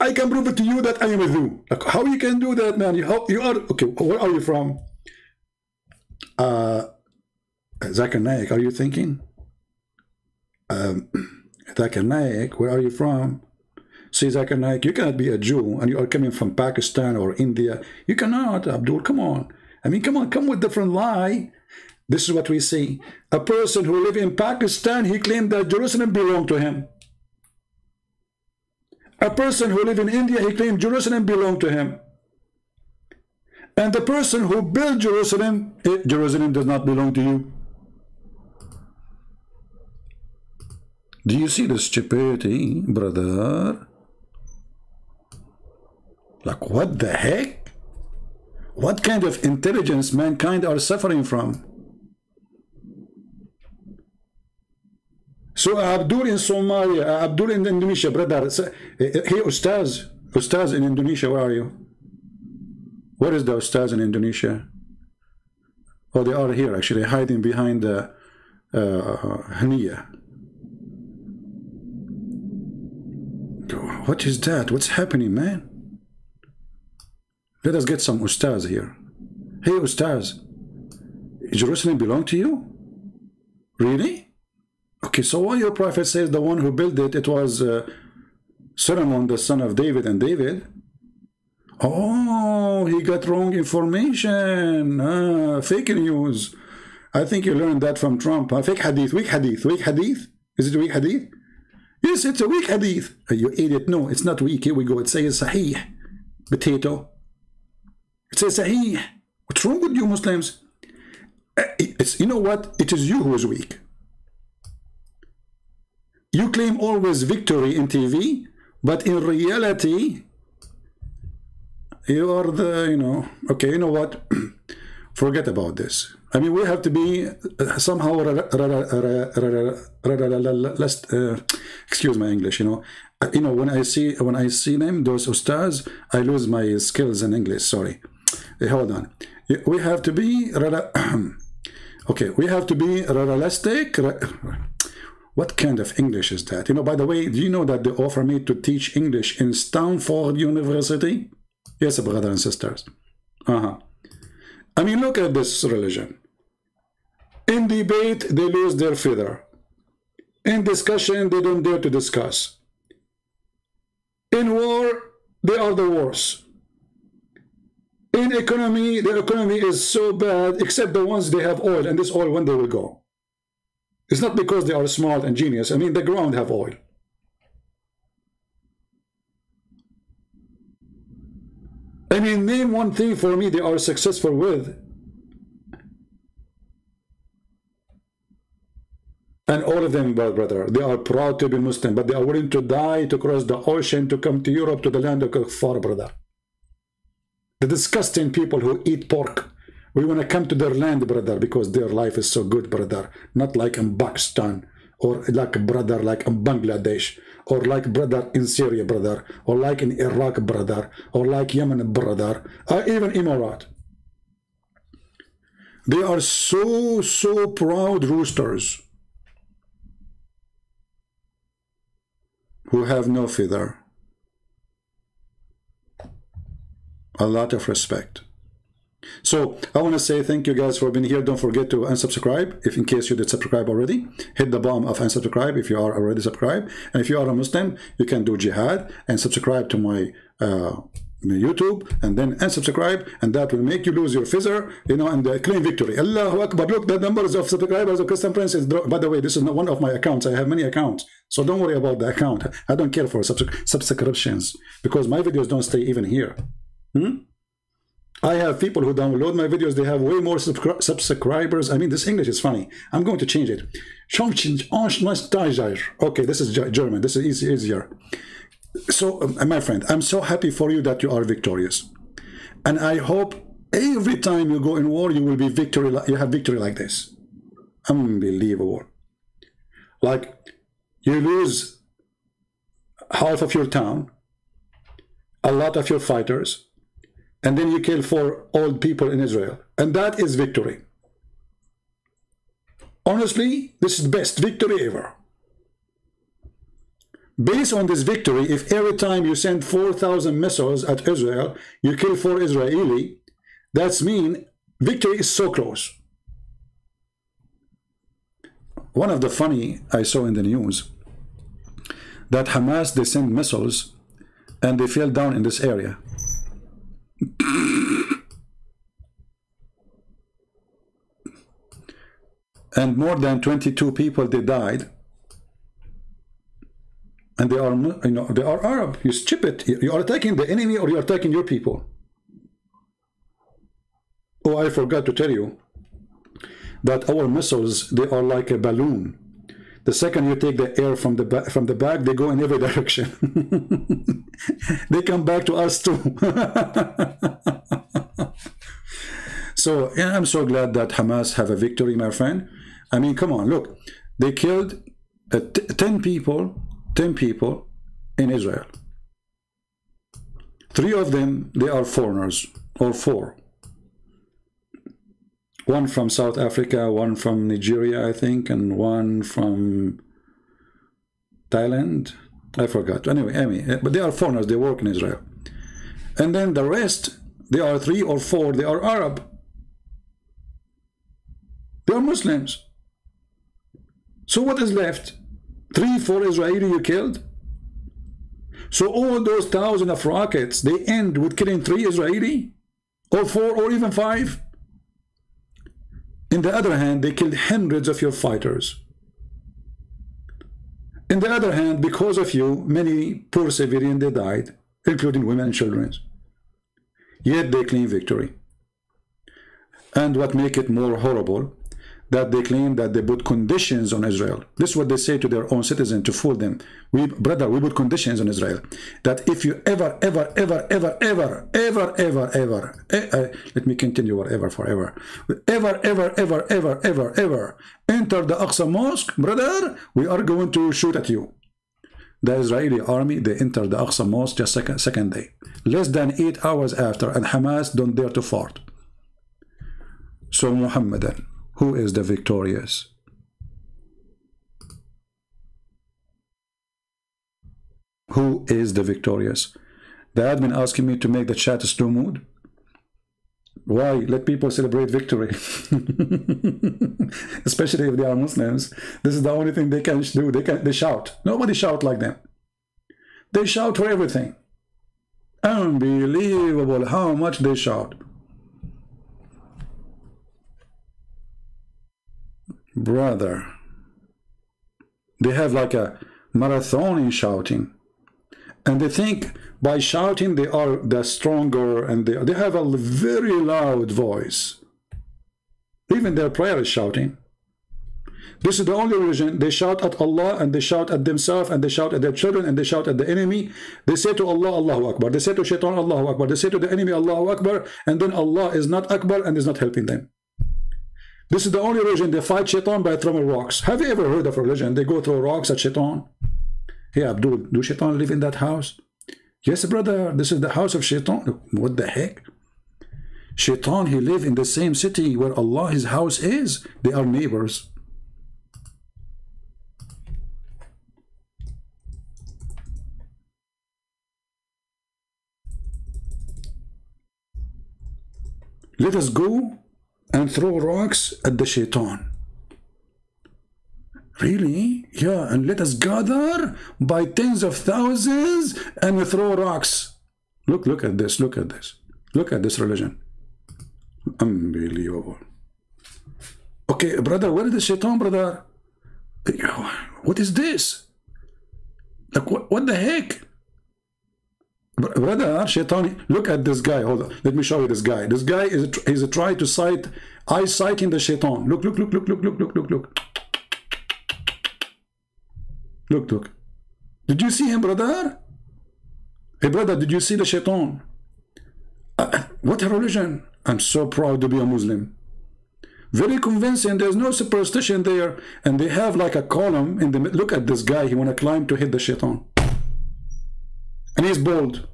I can prove it to you that I am a Jew. Like, how you can do that, man? You, how, you are, okay, where are you from? Uh, Naik, are you thinking? Um, [CLEARS THROAT] Naik, where are you from? See, Zakir Naik, you cannot be a Jew and you are coming from Pakistan or India. You cannot, Abdul, come on. I mean, come on, come with different lie. This is what we see. A person who live in Pakistan, he claimed that Jerusalem belonged to him. A person who live in India, he claimed Jerusalem belonged to him. And the person who built Jerusalem, it, eh, Jerusalem does not belong to you. Do you see the stupidity, brother? Like, what the heck? What kind of intelligence mankind are suffering from? So uh, Abdul in Somalia, uh, Abdul in Indonesia, brother. Uh, hey, Ustaz, Ustaz in Indonesia, where are you? Where is the Ustaz in Indonesia? Oh, they are here, actually, hiding behind the uh, Hania. What is that? What's happening, man? Let us get some Ustaz here. Hey, Ustaz, Jerusalem belong to you? Really? Okay, so why your prophet says the one who built it, it was uh, Solomon, the son of David and David? Oh, he got wrong information. Ah, fake news. I think you learned that from Trump. Huh? Fake hadith, weak hadith, weak hadith. Is it weak hadith? Yes, it's a weak hadith. You idiot. No, it's not weak. Here we go. It says sahih. Potato. It says sahih. What's wrong with you Muslims? Uh, it's, you know what? It is you who is weak. You claim always victory in TV, but in reality, you are the, you know, okay, you know what? Forget about this. I mean, we have to be somehow, excuse my English, you know. You know, when I see when I see them, those ustads, I lose my skills in English. Sorry. Hold on. We have to be, [CLEARS THROAT] okay, we have to be realistic. What kind of English is that? You know, by the way, do you know that they offer me to teach English in Stanford University? Yes, brothers and sisters. Uh-huh. I mean, look at this religion. In debate, they lose their feather. In discussion, they don't dare to discuss. In war, they are the worst. In economy, the economy is so bad, except the ones they have oil, and this oil, when they will go. It's not because they are smart and genius. I mean, the ground have oil. I mean, name one thing for me they are successful with. And all of them, brother, they are proud to be Muslim, but they are willing to die to cross the ocean to come to Europe, to the land of Kuffar, brother. The disgusting people who eat pork we want to come to their land, brother, because their life is so good, brother. Not like in Pakistan, or like brother like in Bangladesh, or like brother in Syria, brother, or like in Iraq, brother, or like Yemen, brother, or even Emirat. They are so, so proud roosters who have no feather. A lot of respect. So I want to say thank you guys for being here. Don't forget to unsubscribe if in case you did subscribe already. Hit the button of unsubscribe if you are already subscribed. And if you are a Muslim, you can do jihad and subscribe to my uh, YouTube and then unsubscribe and that will make you lose your fizzer you know and uh, claim victory Allahu Akbar look the numbers of subscribers of Christian Prince is by the way this is not one of my accounts I have many accounts so don't worry about the account I don't care for subscriptions because my videos don't stay even here hmm? I have people who download my videos. They have way more subscribers. I mean, this English is funny. I'm going to change it. Okay, this is German. This is easier. So, uh, my friend, I'm so happy for you that you are victorious. And I hope every time you go in war, you will be victory. You have victory like this. Unbelievable. Like, you lose half of your town, a lot of your fighters, and then you kill four old people in Israel. And that is victory. Honestly, this is the best victory ever. Based on this victory, if every time you send 4,000 missiles at Israel, you kill four Israeli, that's mean victory is so close. One of the funny I saw in the news, that Hamas, they send missiles and they fell down in this area. And more than 22 people, they died and they are you know they are Arab. You stupid. You are attacking the enemy or you are attacking your people. Oh, I forgot to tell you that our missiles they are like a balloon. The second you take the air from the back, from the back, they go in every [LAUGHS] direction. [LAUGHS] they come back to us too. [LAUGHS] so yeah, I'm so glad that Hamas have a victory, my friend. I mean, come on, look, they killed uh, 10 people 10 people in Israel. Three of them, they are foreigners, or four. One from South Africa, one from Nigeria, I think, and one from Thailand. I forgot. Anyway, anyway, but they are foreigners, they work in Israel. And then the rest, they are three or four, they are Arab. They are Muslims. So what is left? Three, four Israeli you killed. So all those thousand of rockets, they end with killing three Israeli? Or four, or even five? In the other hand, they killed hundreds of your fighters. In the other hand, because of you, many poor civilians, they died, including women and children. Yet they claim victory. And what make it more horrible that they claim that they put conditions on Israel. This is what they say to their own citizens to fool them. We, brother, we put conditions on Israel. That if you ever, ever, ever, ever, ever, ever, ever, ever, eh, uh, let me continue whatever forever, ever, ever, ever, ever, ever, ever, enter the Aqsa Mosque, brother, we are going to shoot at you. The Israeli army, they entered the Aqsa Mosque just second, second day. Less than eight hours after, and Hamas don't dare to fart. So Muhammadan, who is the victorious? Who is the victorious? The admin asking me to make the chat a slow mood. Why? Let people celebrate victory. [LAUGHS] Especially if they are Muslims. This is the only thing they can do. They can they shout. Nobody shout like them. They shout for everything. Unbelievable how much they shout. Brother. They have like a marathon in shouting. And they think by shouting they are the stronger and they, they have a very loud voice. Even their prayer is shouting. This is the only religion. They shout at Allah and they shout at themselves and they shout at their children and they shout at the enemy. They say to Allah, Allahu Akbar. They say to Shaitan, Allahu Akbar. They say to the enemy, Allahu Akbar. And then Allah is not Akbar and is not helping them. This is the only religion they fight shaitan by throwing rocks. Have you ever heard of religion? They go throw rocks at shaitan. Hey Abdul, do shaitan live in that house? Yes, brother, this is the house of shaitan. What the heck? Shaitan, he live in the same city where Allah, his house is. They are neighbors. Let us go and throw rocks at the shaitan. Really? Yeah, and let us gather by tens of thousands and throw rocks. Look, look at this, look at this. Look at this religion. Unbelievable. Okay, brother, where is the shaitan, brother? What is this? Like, what, what the heck? Brother, shaitan, look at this guy. Hold on. Let me show you this guy. This guy is he's a try to cite, I citing the shaitan. Look, look, look, look, look, look, look, look, look. Look, look. Did you see him, brother? Hey, brother, did you see the shaitan? Uh, what a religion. I'm so proud to be a Muslim. Very convincing. There's no superstition there. And they have like a column in the Look at this guy. He want to climb to hit the shaitan. And he's bold.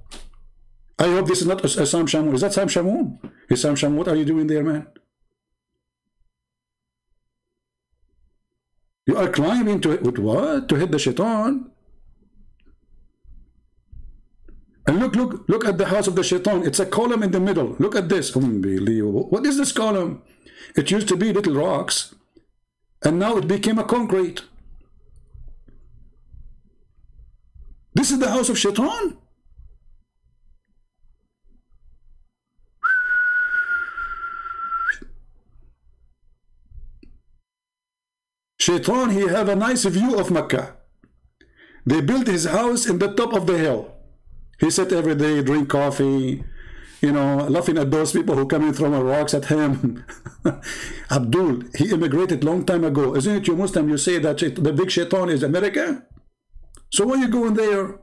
I hope this is not Sam Shamoun. Is that Sam Shamoun? Is Sam Shamoun, what are you doing there, man? You are climbing to with what? To hit the shaitan? And look, look, look at the house of the shaitan. It's a column in the middle. Look at this. Unbelievable. What is this column? It used to be little rocks. And now it became a concrete. This is the house of shaitan? Shaitan, he have a nice view of Mecca. They built his house in the top of the hill. He sat every day, drink coffee, you know, laughing at those people who come in throwing rocks at him. [LAUGHS] Abdul, he immigrated long time ago. Isn't it you Muslim? You say that the big shaitan is America? So are you going there?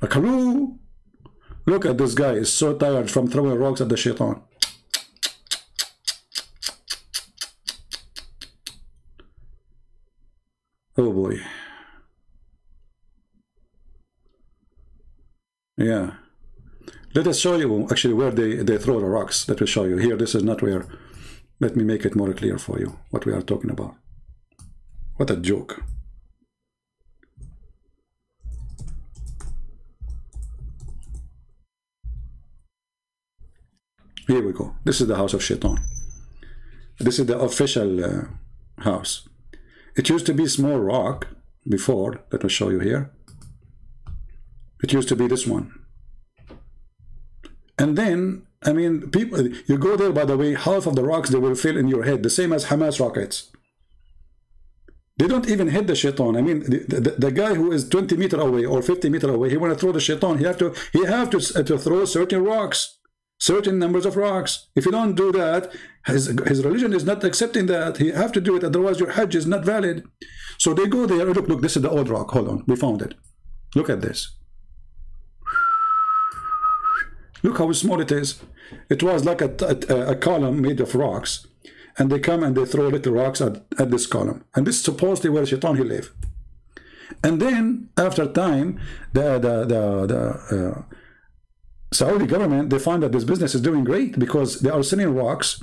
Like, hello? Look at this guy. He's so tired from throwing rocks at the shaitan. Oh boy. Yeah. Let us show you actually where they, they throw the rocks. Let me show you. Here, this is not where. Let me make it more clear for you what we are talking about. What a joke. Here we go. This is the house of Shaitan. This is the official uh, house. It used to be small rock before. Let me show you here. It used to be this one. And then, I mean, people, you go there, by the way, half of the rocks, they will fill in your head, the same as Hamas rockets. They don't even hit the shaitan. I mean, the, the, the, guy who is 20 meter away or 50 meter away, he want to throw the shaitan. He have to he have to, uh, to throw certain rocks, certain numbers of rocks. If you don't do that, his, his religion is not accepting that. He have to do it, otherwise your hajj is not valid. So they go there. Look, look, this is the old rock. Hold on, we found it. Look at this. Look how small it is. It was like a, a, a column made of rocks. And they come and they throw little rocks at, at this column. And this is supposedly where Shaitan he live. And then after time, the the the, the uh, Saudi government they find that this business is doing great because they are selling rocks.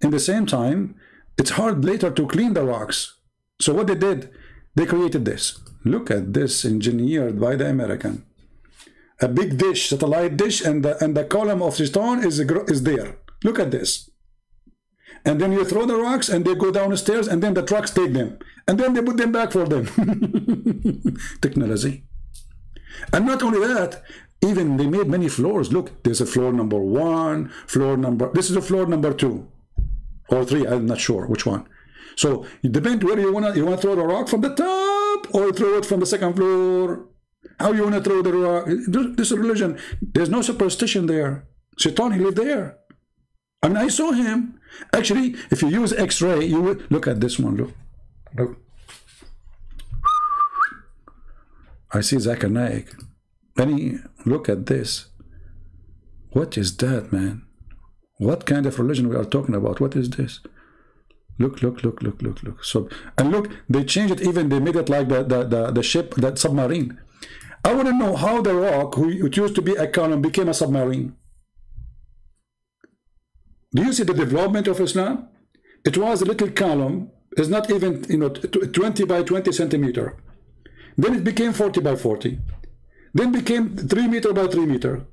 In the same time, it's hard later to clean the rocks. So what they did, they created this. Look at this, engineered by the American a big dish, satellite dish, and the, and the column of the stone is, is there. Look at this. And then you throw the rocks and they go downstairs and then the trucks take them. And then they put them back for them. [LAUGHS] Technology. And not only that, even they made many floors. Look, there's a floor number one, floor number, this is a floor number two or three, I'm not sure which one. So it depends where you wanna you wanna throw the rock from the top or throw it from the second floor. How you want to throw the rock? This is religion, there's no superstition there. Satan, he lived there. And I saw him. Actually, if you use X-ray, you will look at this one. Look, look. I see Naik. Any look at this. What is that, man? What kind of religion we are talking about? What is this? Look, look, look, look, look, look. So and look, they changed it. Even they made it like the the the, the ship, that submarine. I want to know how the rock, who it used to be a column, became a submarine. Do you see the development of Islam? It was a little column, it's not even you know 20 by 20 centimeter. Then it became 40 by 40. Then became 3 meter by 3 meter.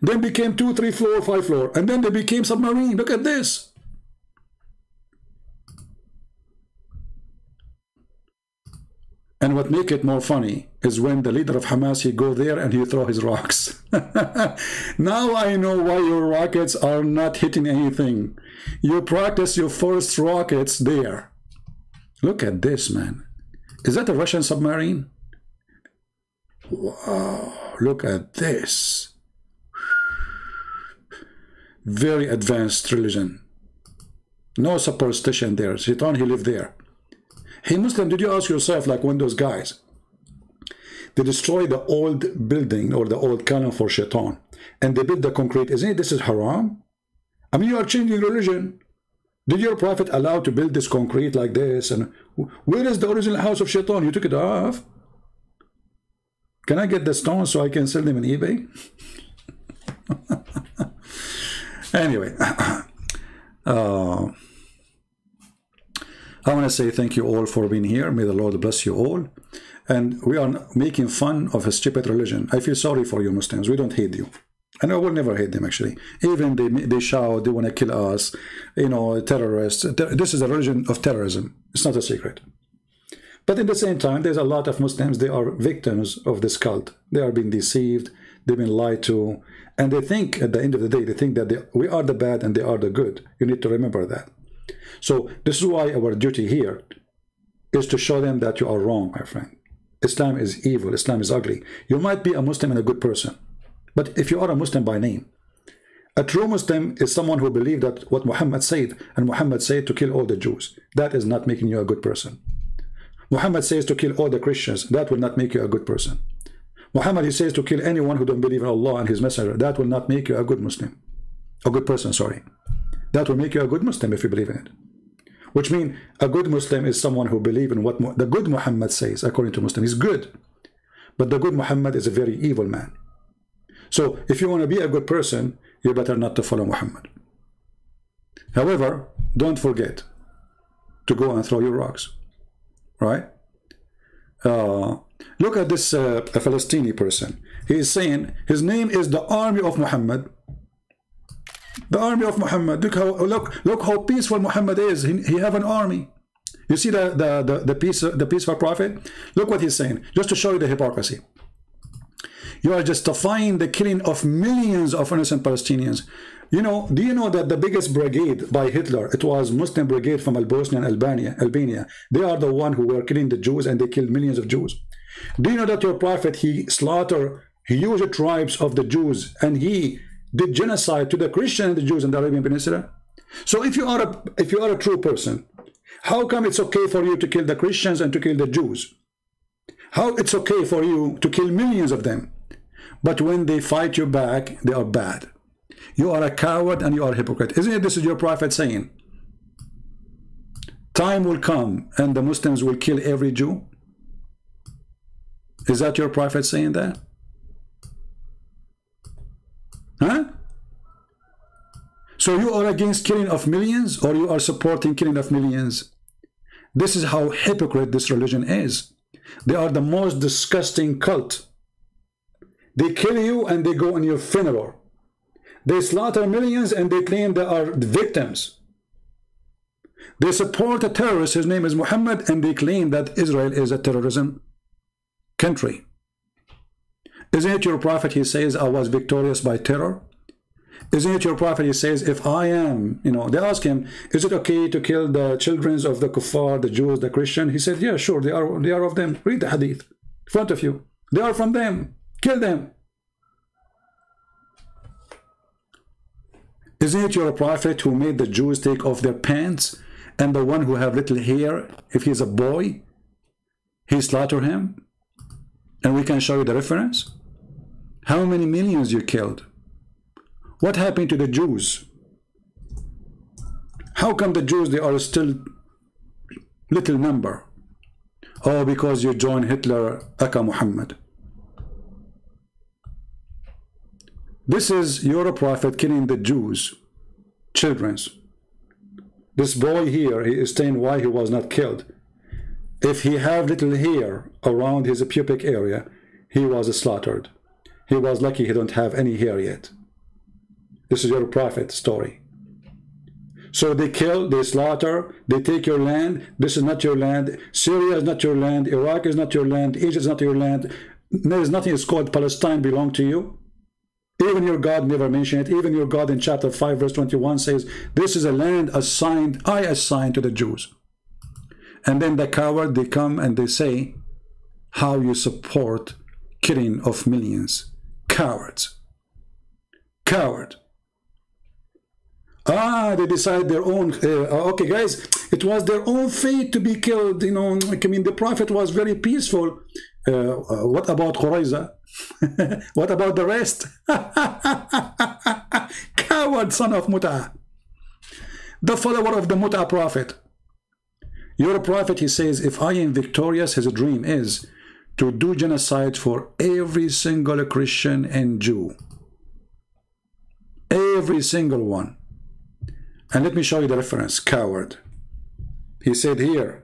Then became 2, 3 floor, 5 floor. And then they became submarine. Look at this. And what make it more funny is when the leader of Hamas, he go there and he throw his rocks. [LAUGHS] now I know why your rockets are not hitting anything. You practice your first rockets there. Look at this, man. Is that a Russian submarine? Wow, look at this. Very advanced religion. No superstition there. Shaitan, he lived there. Hey Muslim, did you ask yourself like of those guys? They destroy the old building or the old canon for shaitan and they build the concrete. Isn't it this is haram? I mean, you are changing religion. Did your prophet allow to build this concrete like this? And where is the original house of shaitan? You took it off. Can I get the stones so I can sell them on eBay? [LAUGHS] anyway. [CLEARS THROAT] Uh, I want to say thank you all for being here. May the Lord bless you all. And we are making fun of a stupid religion. I feel sorry for you Muslims. We don't hate you. And I will never hate them actually. Even they, they shout, they want to kill us, you know, terrorists. This is a religion of terrorism. It's not a secret. But at the same time, there's a lot of Muslims, they are victims of this cult. They are being deceived, they've been lied to, and they think, at the end of the day, they think that they, we are the bad and they are the good. You need to remember that. So this is why our duty here is to show them that you are wrong, my friend. Islam is evil. Islam is ugly. You might be a Muslim and a good person. But if you are a Muslim by name, a true Muslim is someone who believes that what Muhammad said, and Muhammad said to kill all the Jews. That is not making you a good person. Muhammad says to kill all the Christians. That will not make you a good person. Muhammad, he says to kill anyone who don't believe in Allah and his messenger. That will not make you a good Muslim. A good person, sorry. That will make you a good Muslim if you believe in it. Which means a good Muslim is someone who believes in what the good Muhammad says, according to Muslim. He's good. But the good Muhammad is a very evil man. So if you want to be a good person, you better not to follow Muhammad. However, don't forget to go and throw your rocks. Right? Uh, look at this uh, a Palestinian person. He is saying his name is the army of Muhammad the army of Muhammad. Look how look look how peaceful Muhammad is. He, he have an army. You see the the the, the peace the peaceful prophet. Look what he's saying. Just to show you the hypocrisy. You are justifying the killing of millions of innocent Palestinians. You know, do you know that the biggest brigade by Hitler, it was Muslim brigade from Albania, Albania, Albania. They are the one who were killing the Jews and they killed millions of Jews. Do you know that your prophet, he slaughtered huge tribes of the Jews and he did genocide to the Christian and the Jews in the Arabian Peninsula? So if you are a if you are a true person, how come it's okay for you to kill the Christians and to kill the Jews? How it's okay for you to kill millions of them, but when they fight you back, they are bad. You are a coward and you are a hypocrite. Isn't it this is your prophet saying? Time will come and the Muslims will kill every Jew. Is that your prophet saying that? Huh? So you are against killing of millions or you are supporting killing of millions? This is how hypocrite this religion is. They are the most disgusting cult. They kill you and they go on your funeral. They slaughter millions and they claim they are victims. They support a terrorist, his name is Muhammad, and they claim that Israel is a terrorism country. Isn't it your prophet, he says, I was victorious by terror? Isn't it your prophet, he says, if I am, you know, they ask him, is it okay to kill the children of the kuffar, the Jews, the Christian? He said, yeah, sure, they are, they are of them. Read the hadith in front of you. They are from them. Kill them. Isn't it your prophet who made the Jews take off their pants and the one who have little hair, if he's a boy, he slaughter him? And we can show you the reference. How many millions you killed? What happened to the Jews? How come the Jews, they are still little number? Oh, because you joined Hitler, Aka Muhammad. This is your prophet killing the Jews. children's. This boy here, he is saying why he was not killed. If he have little hair around his pubic area, he was slaughtered. He was lucky he don't have any hair yet. This is your prophet story. So they kill, they slaughter, they take your land. This is not your land. Syria is not your land. Iraq is not your land. Egypt is not your land. There is nothing is called Palestine belong to you. Even your God never mentioned it. Even your God in chapter 5 verse 21 says, this is a land assigned, I assigned to the Jews. And then the coward, they come and they say, how you support killing of millions. Cowards. Coward. Ah, they decide their own. Uh, okay, guys, it was their own fate to be killed. You know, I mean, the prophet was very peaceful. Uh, uh, what about Qurayza? [LAUGHS] what about the rest? [LAUGHS] Coward son of Muta. The follower of the Muta prophet. Your prophet, he says, if I am victorious, his dream is to do genocide for every single Christian and Jew. Every single one. And let me show you the reference, coward. He said here,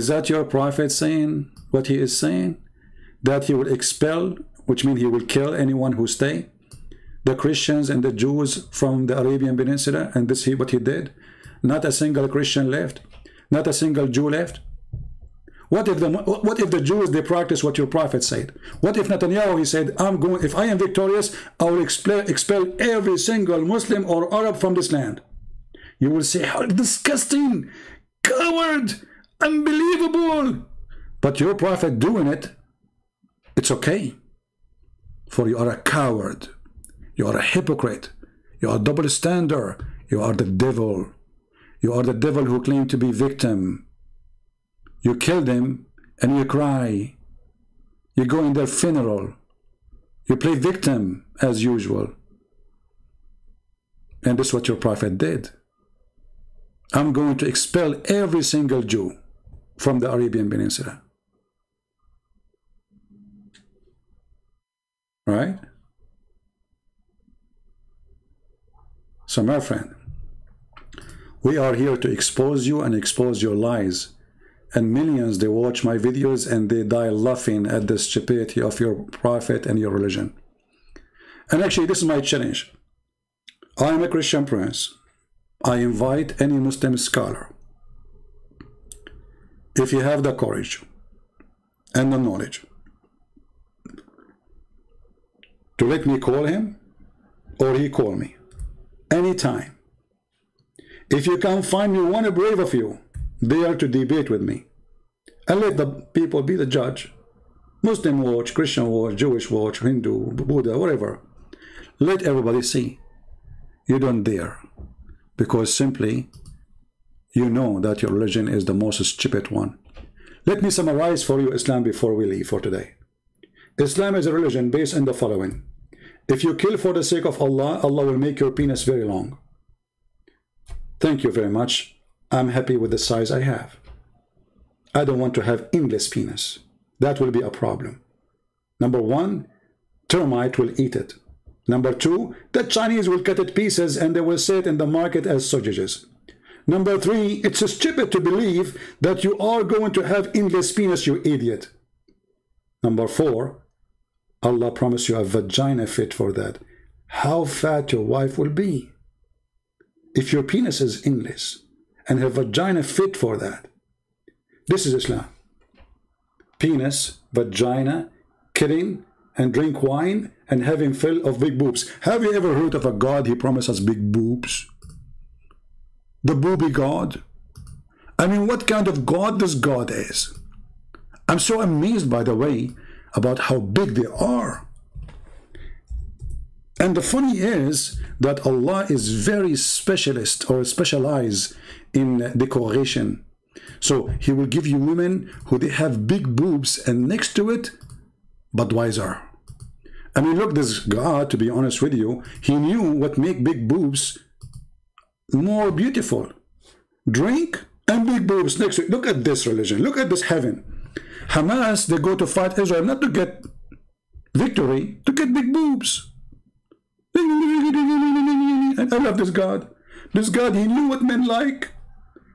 Is that your prophet saying what he is saying? That he will expel, which means he will kill anyone who stay? The Christians and the Jews from the Arabian Peninsula, and this is what he did? Not a single Christian left? Not a single Jew left? What if the what if the Jews they practice what your prophet said? What if Netanyahu he said, I'm going if I am victorious, I will expel, expel every single Muslim or Arab from this land. You will say, how disgusting, coward, unbelievable. But your prophet doing it, it's okay. For you are a coward. You are a hypocrite. You are a double standard. You are the devil. You are the devil who claimed to be victim. You kill them and you cry. You go in their funeral. You play victim as usual. And this is what your prophet did. I'm going to expel every single Jew from the Arabian Peninsula. Right? So my friend, we are here to expose you and expose your lies and millions they watch my videos and they die laughing at the stupidity of your prophet and your religion and actually this is my challenge i am a christian prince i invite any muslim scholar if you have the courage and the knowledge to let me call him or he call me anytime if you can't find me one brave of you there to debate with me. And let the people be the judge. Muslim watch, Christian watch, Jewish watch, Hindu, Buddha, whatever. Let everybody see. You don't dare. Because simply, you know that your religion is the most stupid one. Let me summarize for you Islam before we leave for today. Islam is a religion based on the following. If you kill for the sake of Allah, Allah will make your penis very long. Thank you very much. I'm happy with the size I have. I don't want to have endless penis. That will be a problem. Number one, termite will eat it. Number two, the Chinese will cut it pieces and they will sell it in the market as sausages. Number three, it's stupid to believe that you are going to have endless penis, you idiot. Number four, Allah promised you a vagina fit for that. How fat your wife will be. If your penis is endless, and her vagina fit for that. This is Islam. Penis, vagina, kidding, and drink wine, and having fill of big boobs. Have you ever heard of a God he promised us big boobs? The booby God? I mean, what kind of God this God is? I'm so amazed, by the way, about how big they are. And the funny is that Allah is very specialist or specialize in decoration. So he will give you women who they have big boobs and next to it, Budweiser. I mean, look, this God, to be honest with you, he knew what make big boobs more beautiful. Drink and big boobs next it. Look at this religion. Look at this heaven. Hamas, they go to fight Israel not to get victory to get big boobs. I love this God. This God, he knew what men like.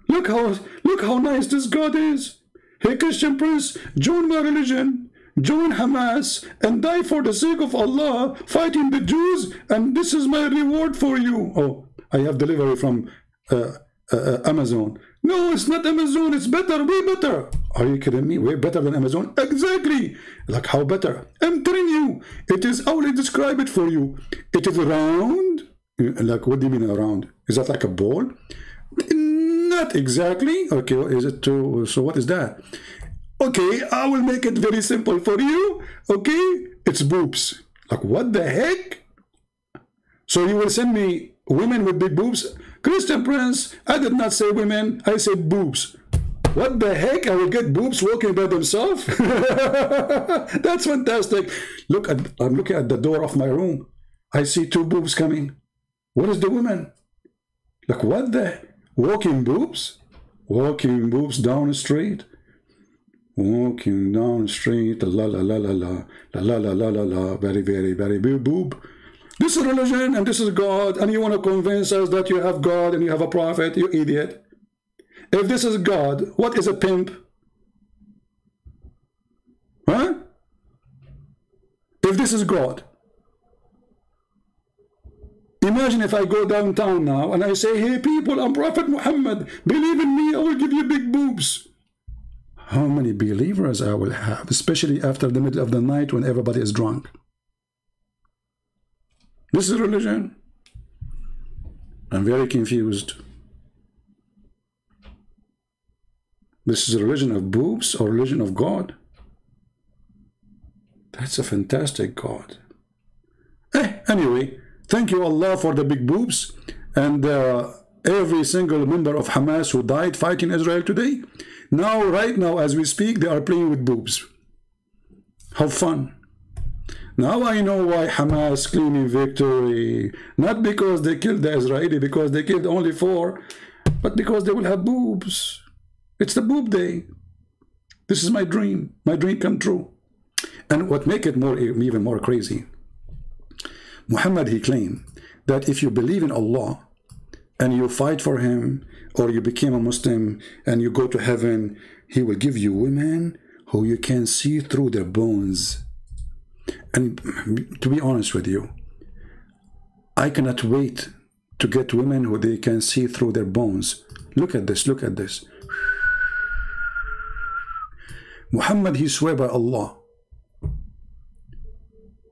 Look how look how nice this God is. Hey Christian Prince, join my religion, join Hamas, and die for the sake of Allah, fighting the Jews, and this is my reward for you. Oh, I have delivery from uh, uh, uh Amazon. No, it's not Amazon. It's better, way better. Are you kidding me? Way better than Amazon? Exactly. Like how better? I'm telling you. It is, I will describe it for you. It is round. Like, what do you mean around? Is that like a ball? Not exactly. Okay, is it too? So what is that? Okay, I will make it very simple for you. Okay, it's boobs. Like, what the heck? So you will send me women with big boobs? Christian Prince, I did not say women, I said boobs. What the heck? I will get boobs walking by themselves? That's fantastic. Look, at, I'm looking at the door of my room. I see two boobs coming. What is the woman? Like, what the? Walking boobs? Walking boobs down the street? Walking down the street, la la la la la, la la la la la la, very, very, very big boob. This is religion and this is God, and you want to convince us that you have God and you have a prophet, you idiot. If this is God, what is a pimp? Huh? If this is God, imagine if I go downtown now and I say, hey people, I'm Prophet Muhammad, believe in me, I will give you big boobs. How many believers I will have, especially after the middle of the night when everybody is drunk. This is religion. I'm very confused. This is a religion of boobs or religion of God? That's a fantastic God. Eh, anyway, thank you Allah for the big boobs and uh, every single member of Hamas who died fighting Israel today. Now, right now, as we speak, they are playing with boobs. Have fun. Now I know why Hamas claiming victory. Not because they killed the Israeli, because they killed only four, but because they will have boobs. It's the boob day. This is my dream. My dream come true. And what make it more even more crazy, Muhammad, he claimed that if you believe in Allah and you fight for him or you became a Muslim and you go to heaven, he will give you women who you can see through their bones. And to be honest with you, I cannot wait to get women who they can see through their bones. Look at this, look at this. Muhammad, he swear by Allah.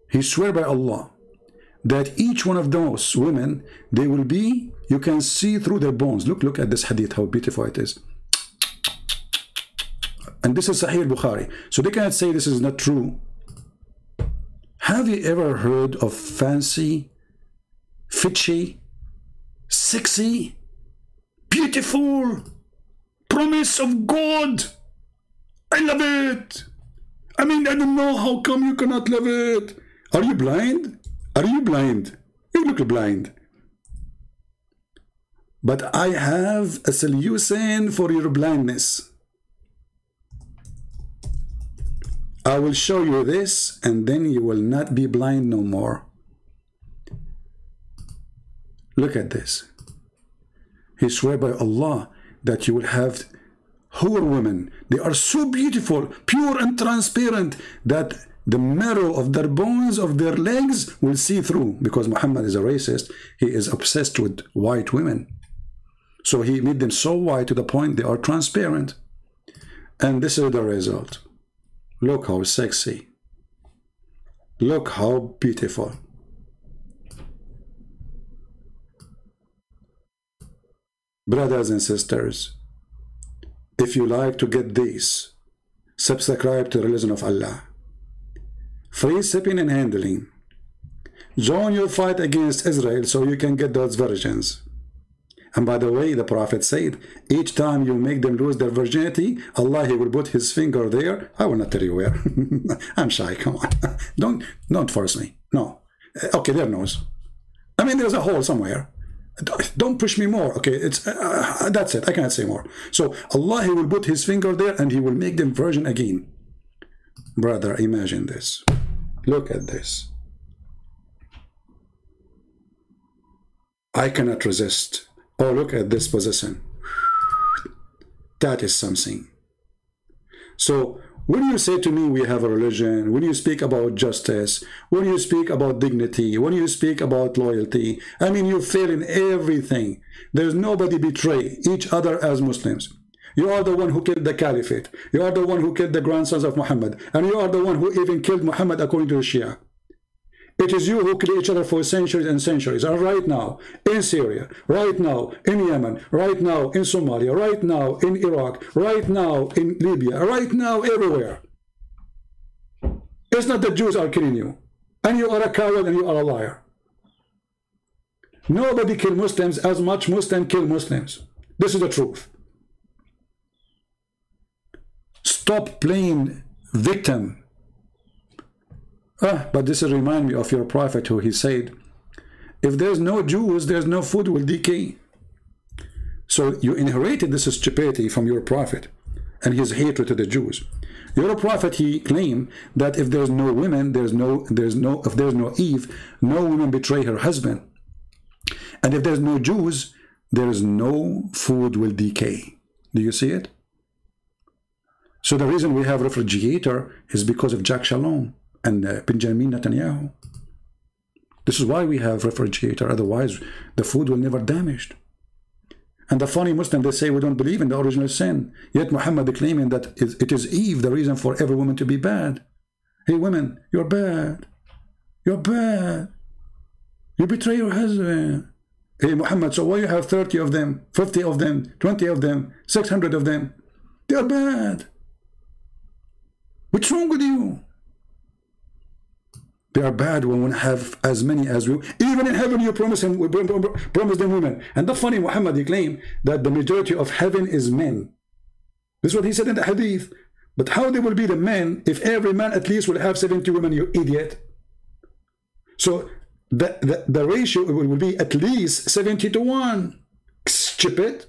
He swear by Allah that each one of those women, they will be, you can see through their bones. Look, look at this hadith, how beautiful it is. And this is Sahih Bukhari. So they cannot say this is not true have you ever heard of fancy, fitchy, sexy, beautiful, promise of God? I love it. I mean, I don't know how come you cannot love it. Are you blind? Are you blind? You look blind. But I have a solution for your blindness. I will show you this and then you will not be blind no more. Look at this. He swear by Allah that you will have whole women. They are so beautiful, pure and transparent that the marrow of their bones of their legs will see through because Muhammad is a racist. He is obsessed with white women. So he made them so white to the point they are transparent. And this is the result. Look how sexy. Look how beautiful. Brothers and sisters, if you like to get this, subscribe to Religion of Allah. Free shipping and handling. Join your fight against Israel so you can get those virgins. And by the way, the Prophet said, each time you make them lose their virginity, Allah, He will put His finger there. I will not tell you where. [LAUGHS] I'm shy, come on. [LAUGHS] don't, don't force me. No. Uh, okay, there knows. I mean, there's a hole somewhere. Don't push me more. Okay, it's uh, uh, that's it. I cannot say more. So Allah, He will put His finger there and He will make them virgin again. Brother, imagine this. Look at this. I cannot resist. Oh, look at this position. That is something. So when you say to me we have a religion, when you speak about justice, when you speak about dignity, when you speak about loyalty, I mean you fail in everything. There's nobody betray each other as Muslims. You are the one who killed the caliphate. You are the one who killed the grandsons of Muhammad. And you are the one who even killed Muhammad according to the Shia. It is you who kill each other for centuries and centuries. And right now, in Syria, right now, in Yemen, right now, in Somalia, right now, in Iraq, right now, in Libya, right now, everywhere. It's not the Jews are killing you. And you are a coward and you are a liar. Nobody kill Muslims as much Muslims kill Muslims. This is the truth. Stop playing victim Ah, but this remind me of your prophet who he said, if there's no Jews, there's no food will decay. So you inherited this stupidity from your prophet and his hatred to the Jews. Your prophet he claimed that if there's no women, there's no there's no if there's no Eve, no woman betray her husband. And if there's no Jews, there is no food will decay. Do you see it? So the reason we have refrigerator is because of Jack Shalom and uh, Benjamin Netanyahu. This is why we have refrigerator. Otherwise, the food will never damaged. And the funny Muslim, they say we don't believe in the original sin. Yet Muhammad claiming that it is Eve the reason for every woman to be bad. Hey women, you're bad. You're bad. You betray your husband. Hey Muhammad, so why you have 30 of them, 50 of them, 20 of them, 600 of them? They're bad. What's wrong with you? They are bad when we have as many as we. Even in heaven, you promise him, promise them women. And the funny Muhammad, he claimed that the majority of heaven is men. This is what he said in the hadith. But how they will be the men if every man at least will have 70 women, you idiot? So the, the, the ratio will be at least 70 to 1. Stupid.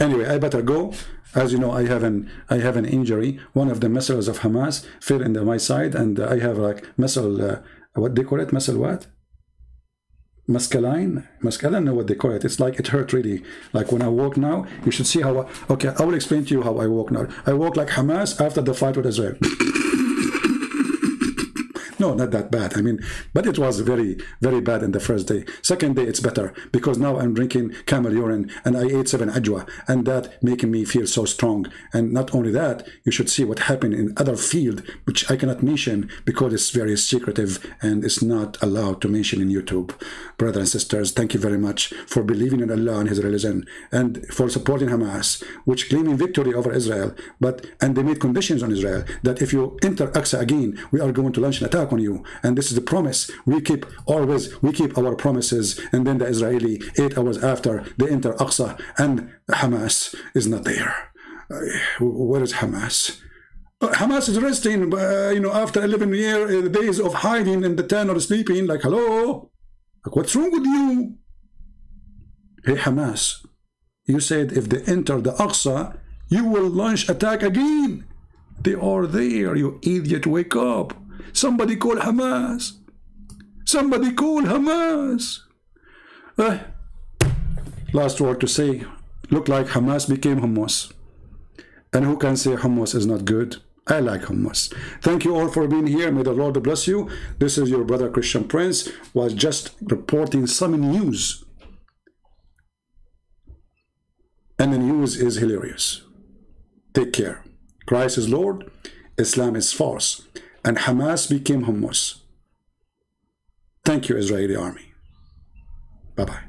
Anyway, I better go. As you know, I have an I have an injury. One of the missiles of Hamas fell in the, my side, and I have like missile. Uh, what they call it? Missile what? Mescaline? Mescaline, I don't know what they call it. It's like it hurt really. Like when I walk now, you should see how. I, okay, I will explain to you how I walk now. I walk like Hamas after the fight with Israel. [LAUGHS] No, not that bad. I mean, but it was very, very bad in the first day. Second day, it's better because now I'm drinking camel urine and I ate seven ajwa and that making me feel so strong. And not only that, you should see what happened in other field, which I cannot mention because it's very secretive and it's not allowed to mention in YouTube. Brothers and sisters, thank you very much for believing in Allah and His religion and for supporting Hamas, which claiming victory over Israel. But and they made conditions on Israel that if you enter Aqsa again, we are going to launch an attack on you. And this is the promise. We keep always, we keep our promises. And then the Israeli, eight hours after, they enter Aqsa and Hamas is not there. Uh, where is Hamas? Uh, Hamas is resting, uh, you know, after 11 year, uh, days of hiding in the tent or sleeping, like, hello? Like, what's wrong with you? Hey, Hamas, you said if they enter the Aqsa, you will launch attack again. They are there, you idiot, wake up. Somebody call Hamas. Somebody call Hamas. Uh, last word to say. Look like Hamas became hummus. And who can say hummus is not good? I like hummus. Thank you all for being here. May the Lord bless you. This is your brother Christian Prince was just reporting some news. And the news is hilarious. Take care. Christ is Lord. Islam is false and Hamas became hummus. Thank you, Israeli army. Bye-bye.